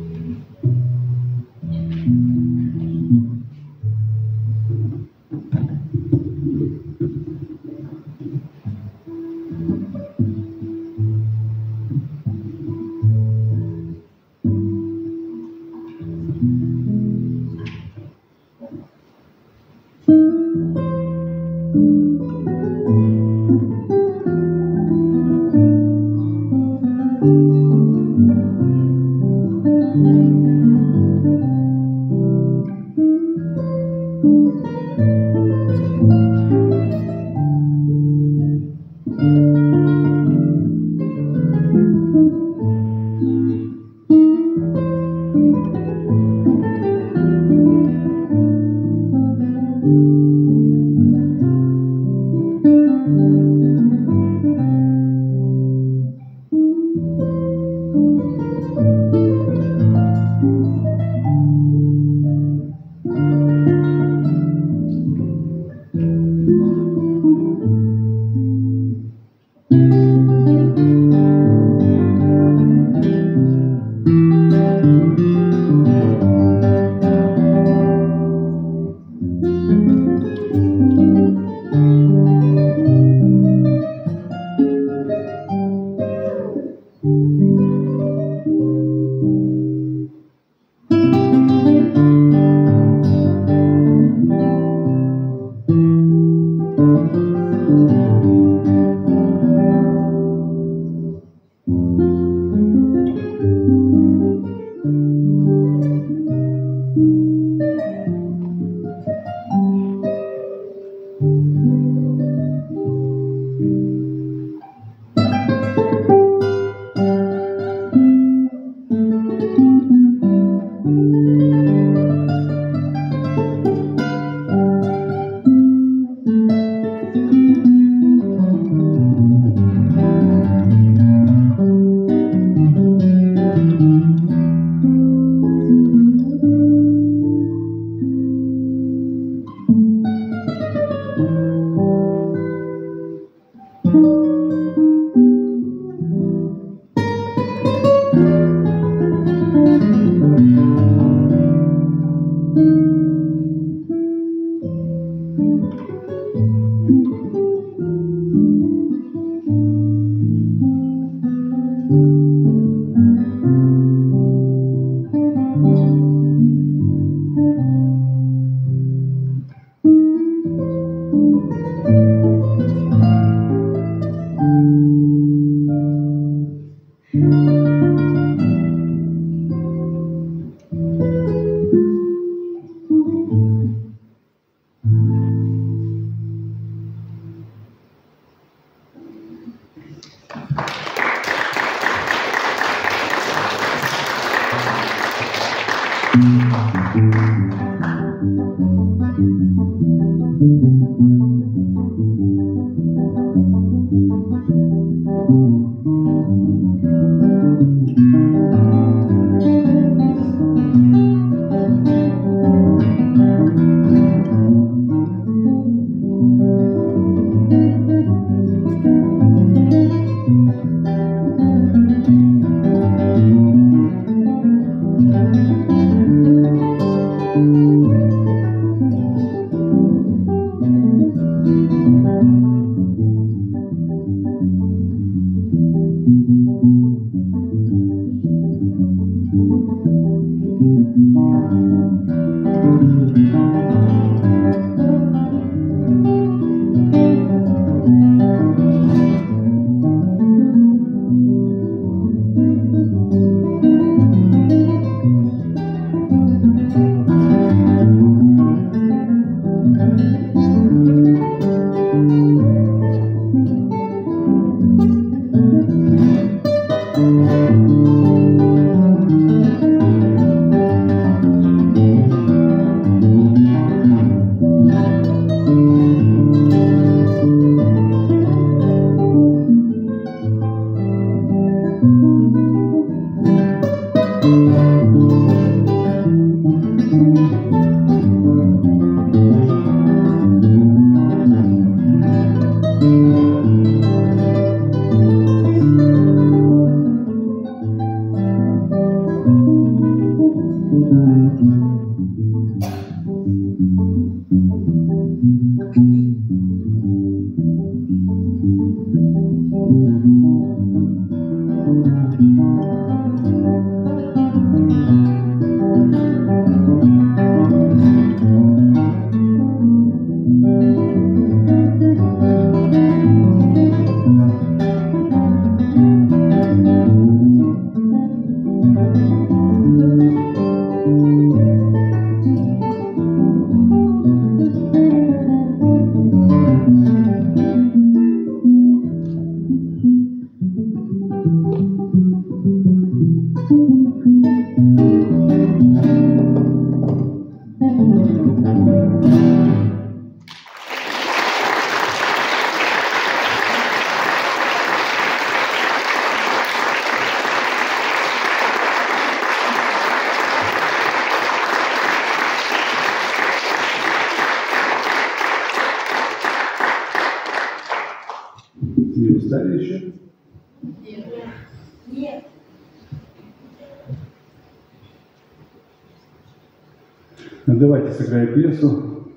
тексту,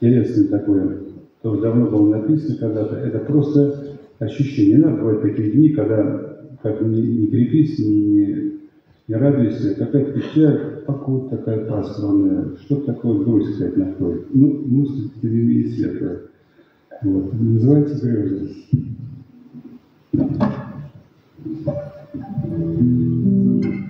интересный такой, то давно было написано когда-то, это просто ощущение. Иногда бывают такие дни, когда как не, не крепись, не, не радуешься, какая-то печаль, покуда такая пасмурная, что такое грусть, кстати, находит. Ну, мысли тем не менее светлая. Вот. Называется грезы. Thank you.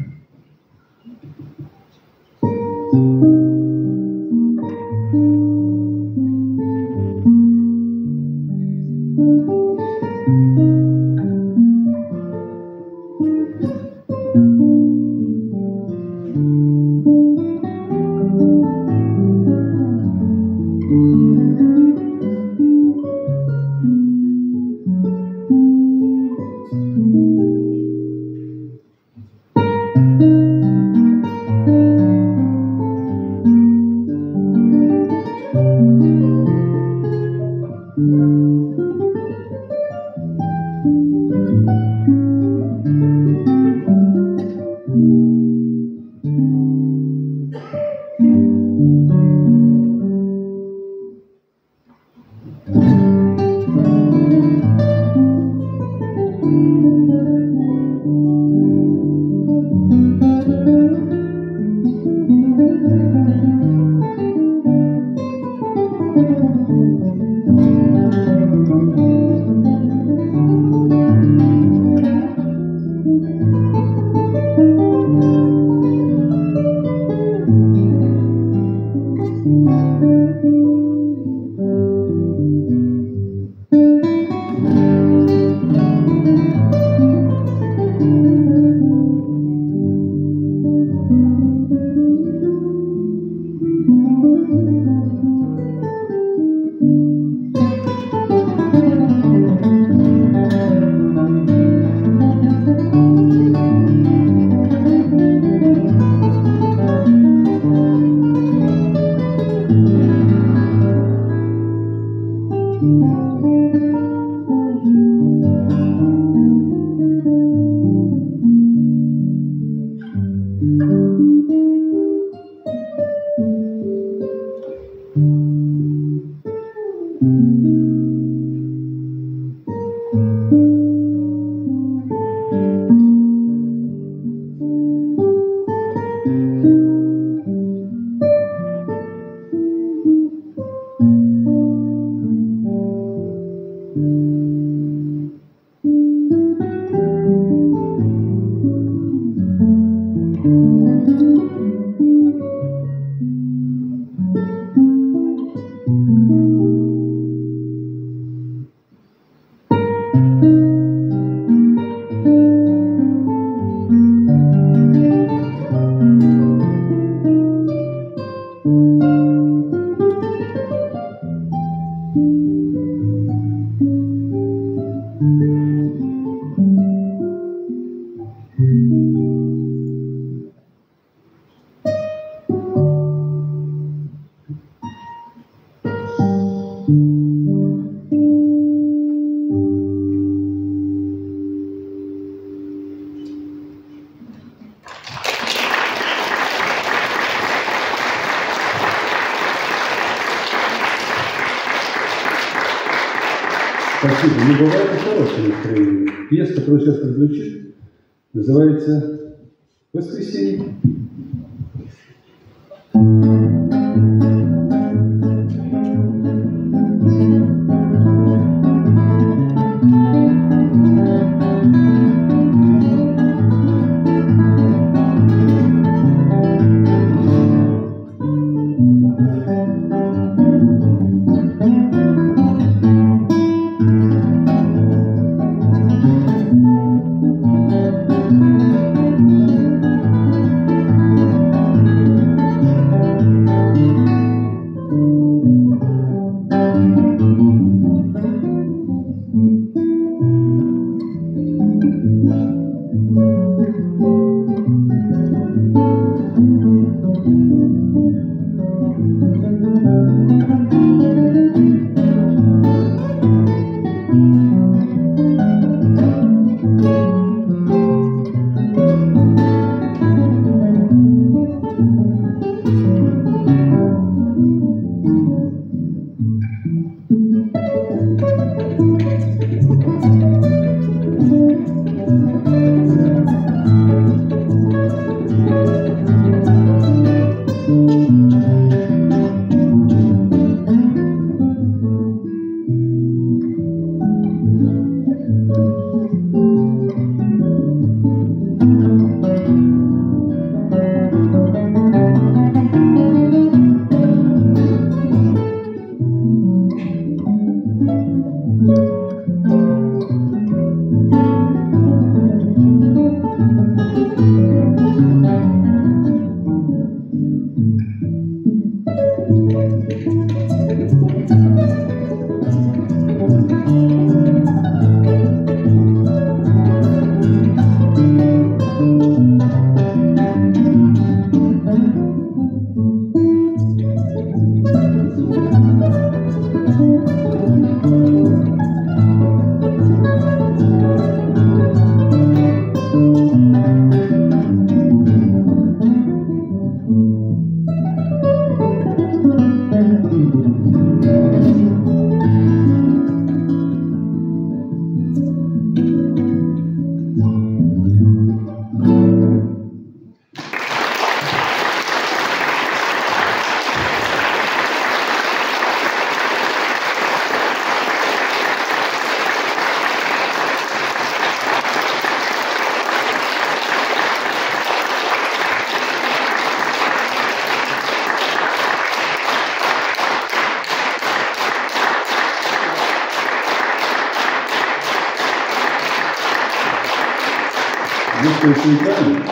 Если центральный,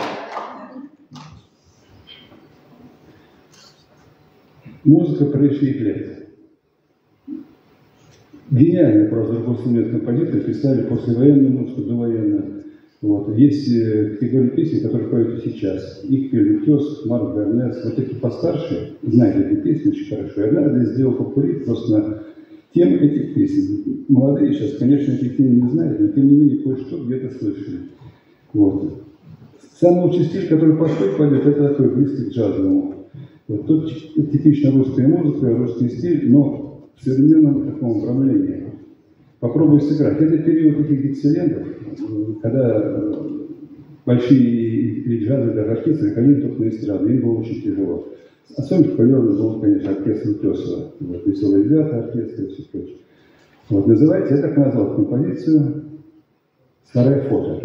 музыка лет. Гениально просто русские композиторы писали послевоенную музыку, довоенную. Вот. Есть э, категории песен, которые поют сейчас. Их пели Тес, Марк Бернес. Вот эти постарше знают эти песни очень хорошо. И однажды сделал популит просто на тем этих песен. Молодые сейчас, конечно, этих песен не знают, но тем не менее кое-что где-то слышали. Вот. Самый лучший который подходит пойдет, это такой близкий к джазовому. Вот. Тут типично русская музыка, русский стиль, но в современном таком обрамлении. Попробуй сыграть. Это период таких диксилентов, когда большие джазы, даже оркестры, ходили только на эстраду, им было очень тяжело. Особенно популярный был, конечно, оркестр Утесова. Вот, «Веселые ребята», оркестр и все прочее. Вот, называется, я так назвал композицию «Старое фото».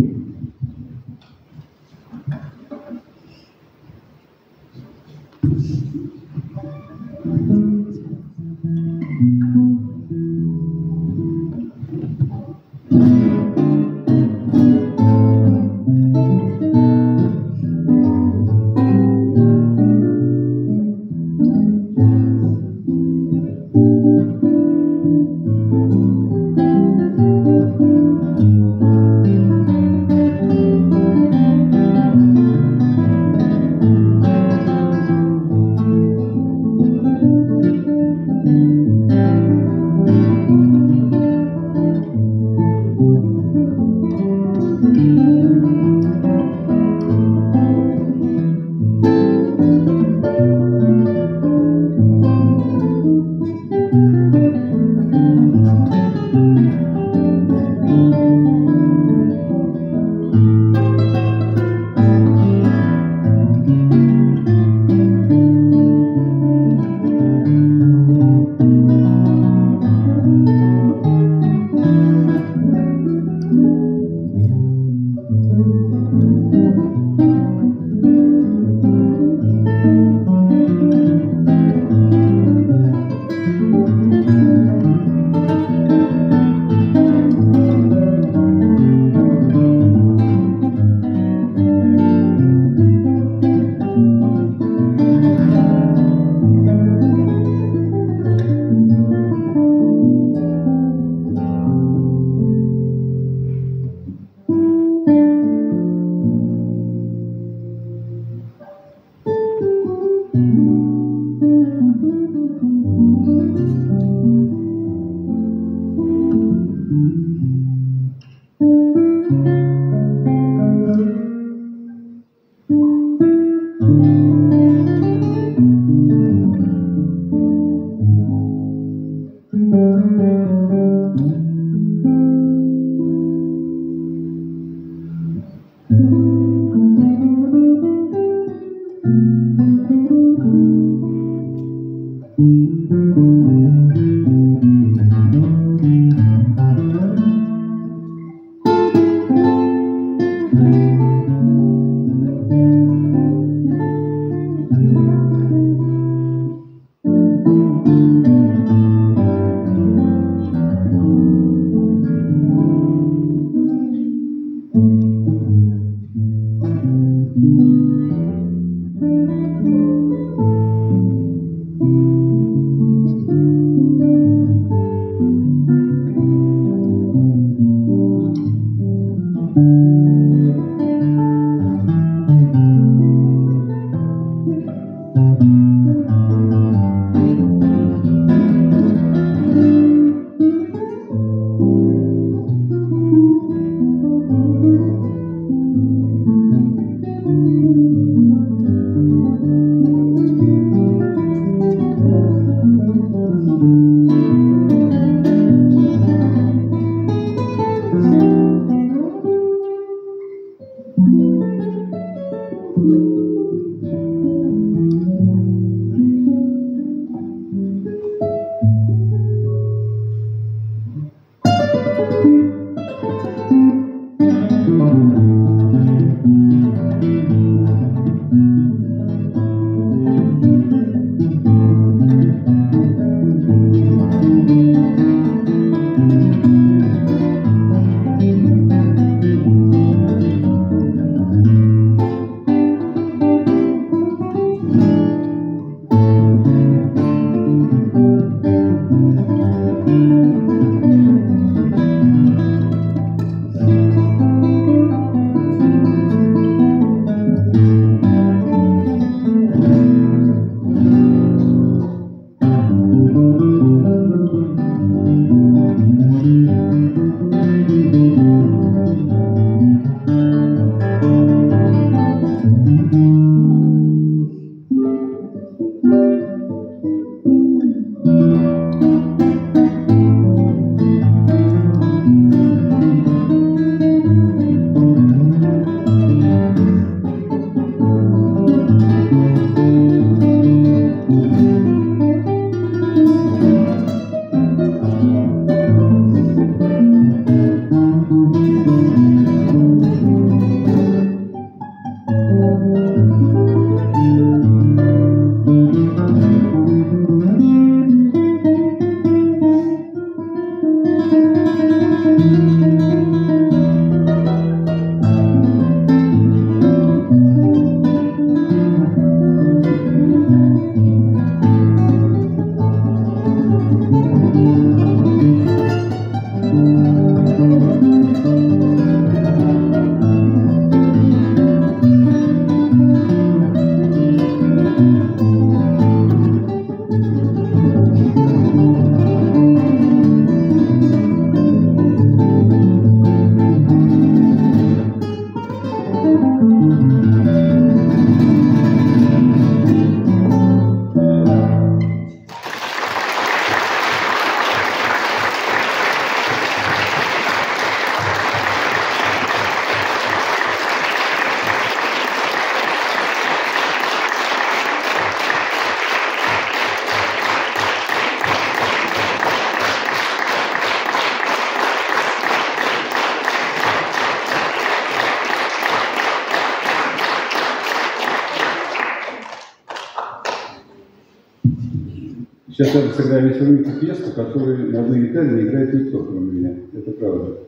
Сейчас сыграю инструментальную пьесу, которую на одной гитаре не играет никто, кроме меня. Это правда.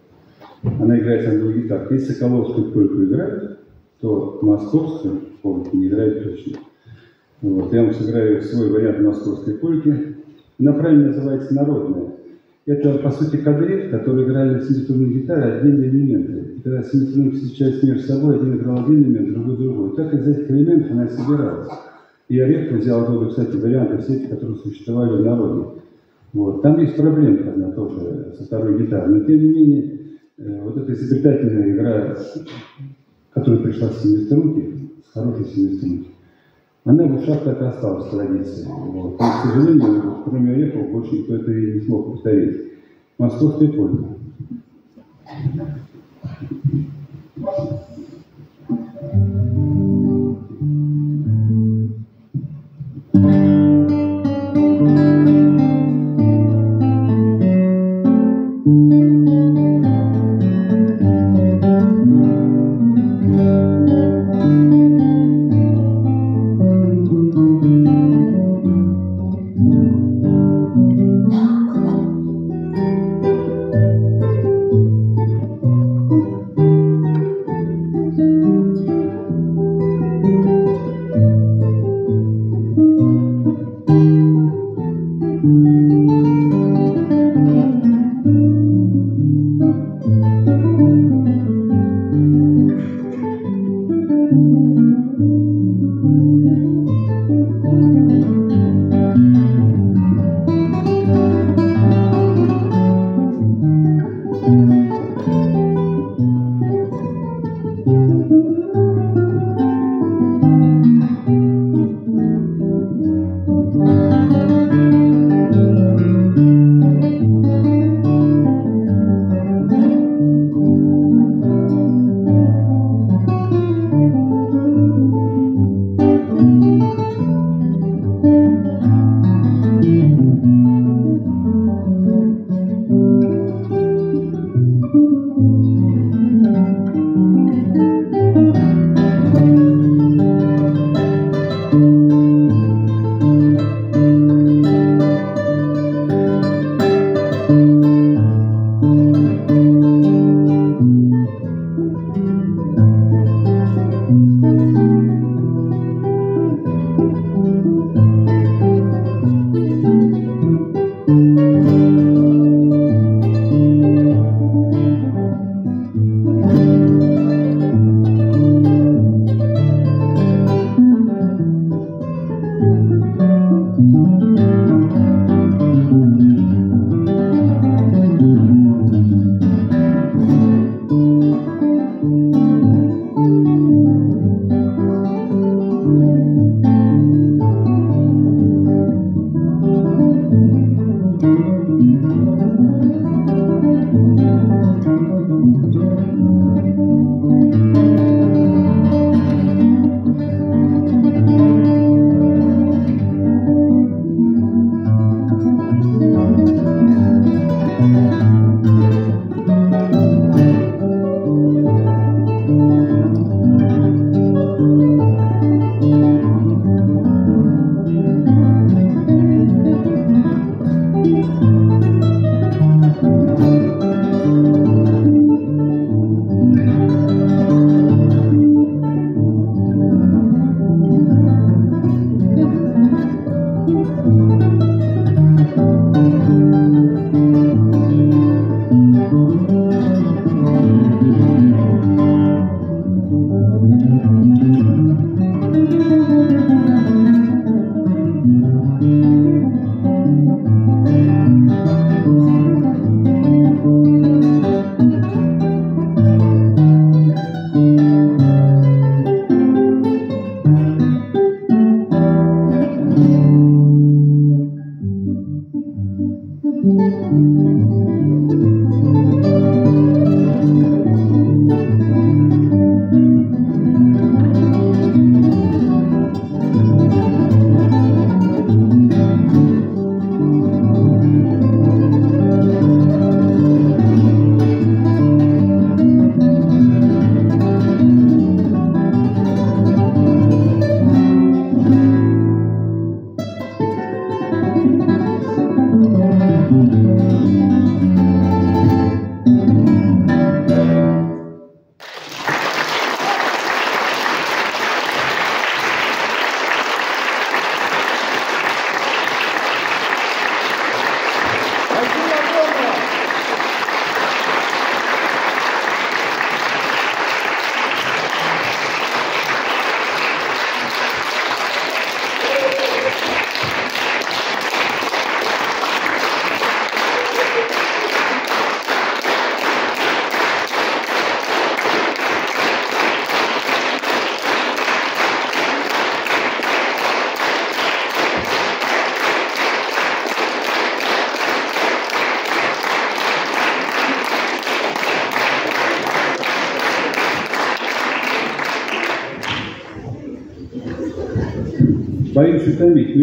Она играется на двух гитарах. Если Соколовскую польку играют, то московскую польку не играют точно. Вот. Я вам сыграю свой вариант московской польки. Она правильно называется народная. Это, по сути, кадрит, который играли на синтезурной гитаре отдельные элементы. И когда синтезурные встречались между собой, один играл один элемент, другой другой. Так из этих элементов она собиралась. Я редко взял оттуда, кстати, варианты все которые существовали в народе. Вот. Там есть проблемы, одна тоже со второй гитарой, но тем не менее, э, вот эта изобретательная игра, которая пришла с семиструнки, с хорошей семиструнки, она в ушах так и осталась традиция. Вот. Но, к сожалению, кроме Орехов, больше никто это и не смог повторить. Московский польза. Thank you.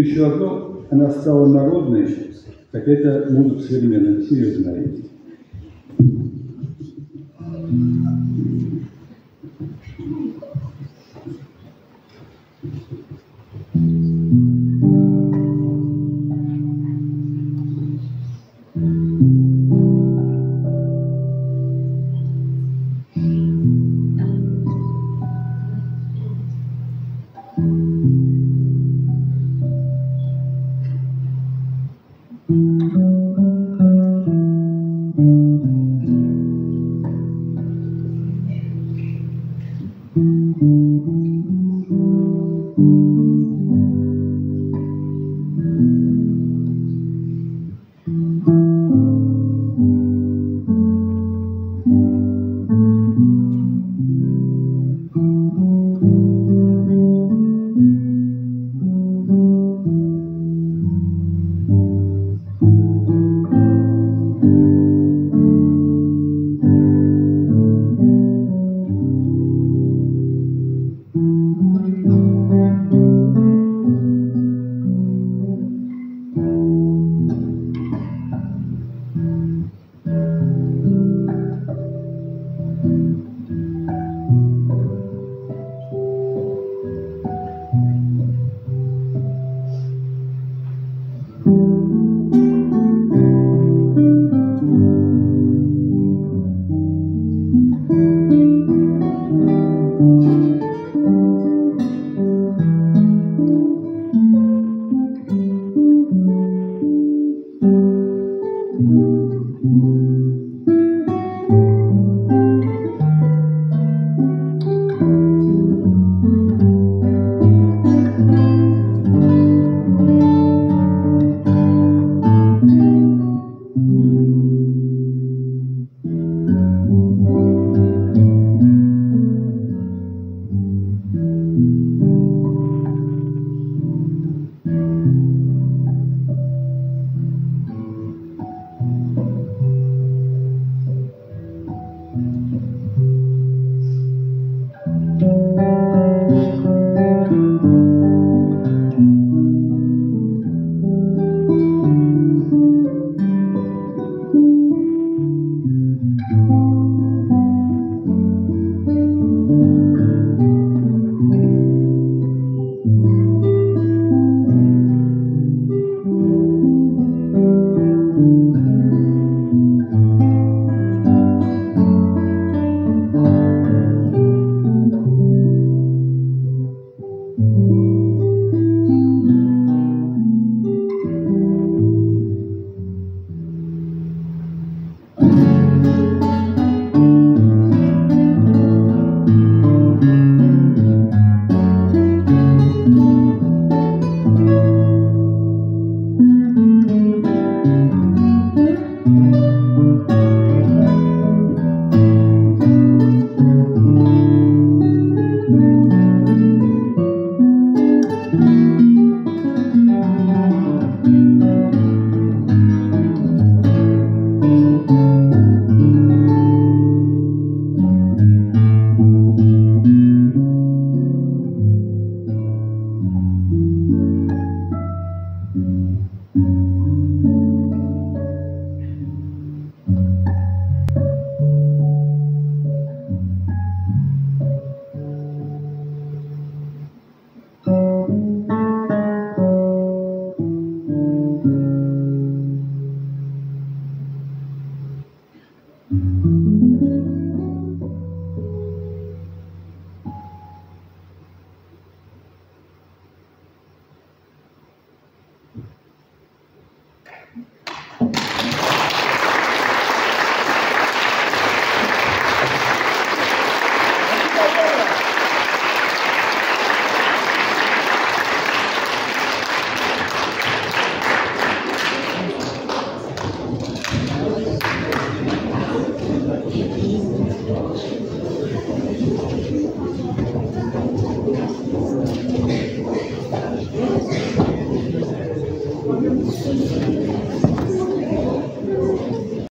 Еще одно, она стала народной, хотя это музыка современная. Thank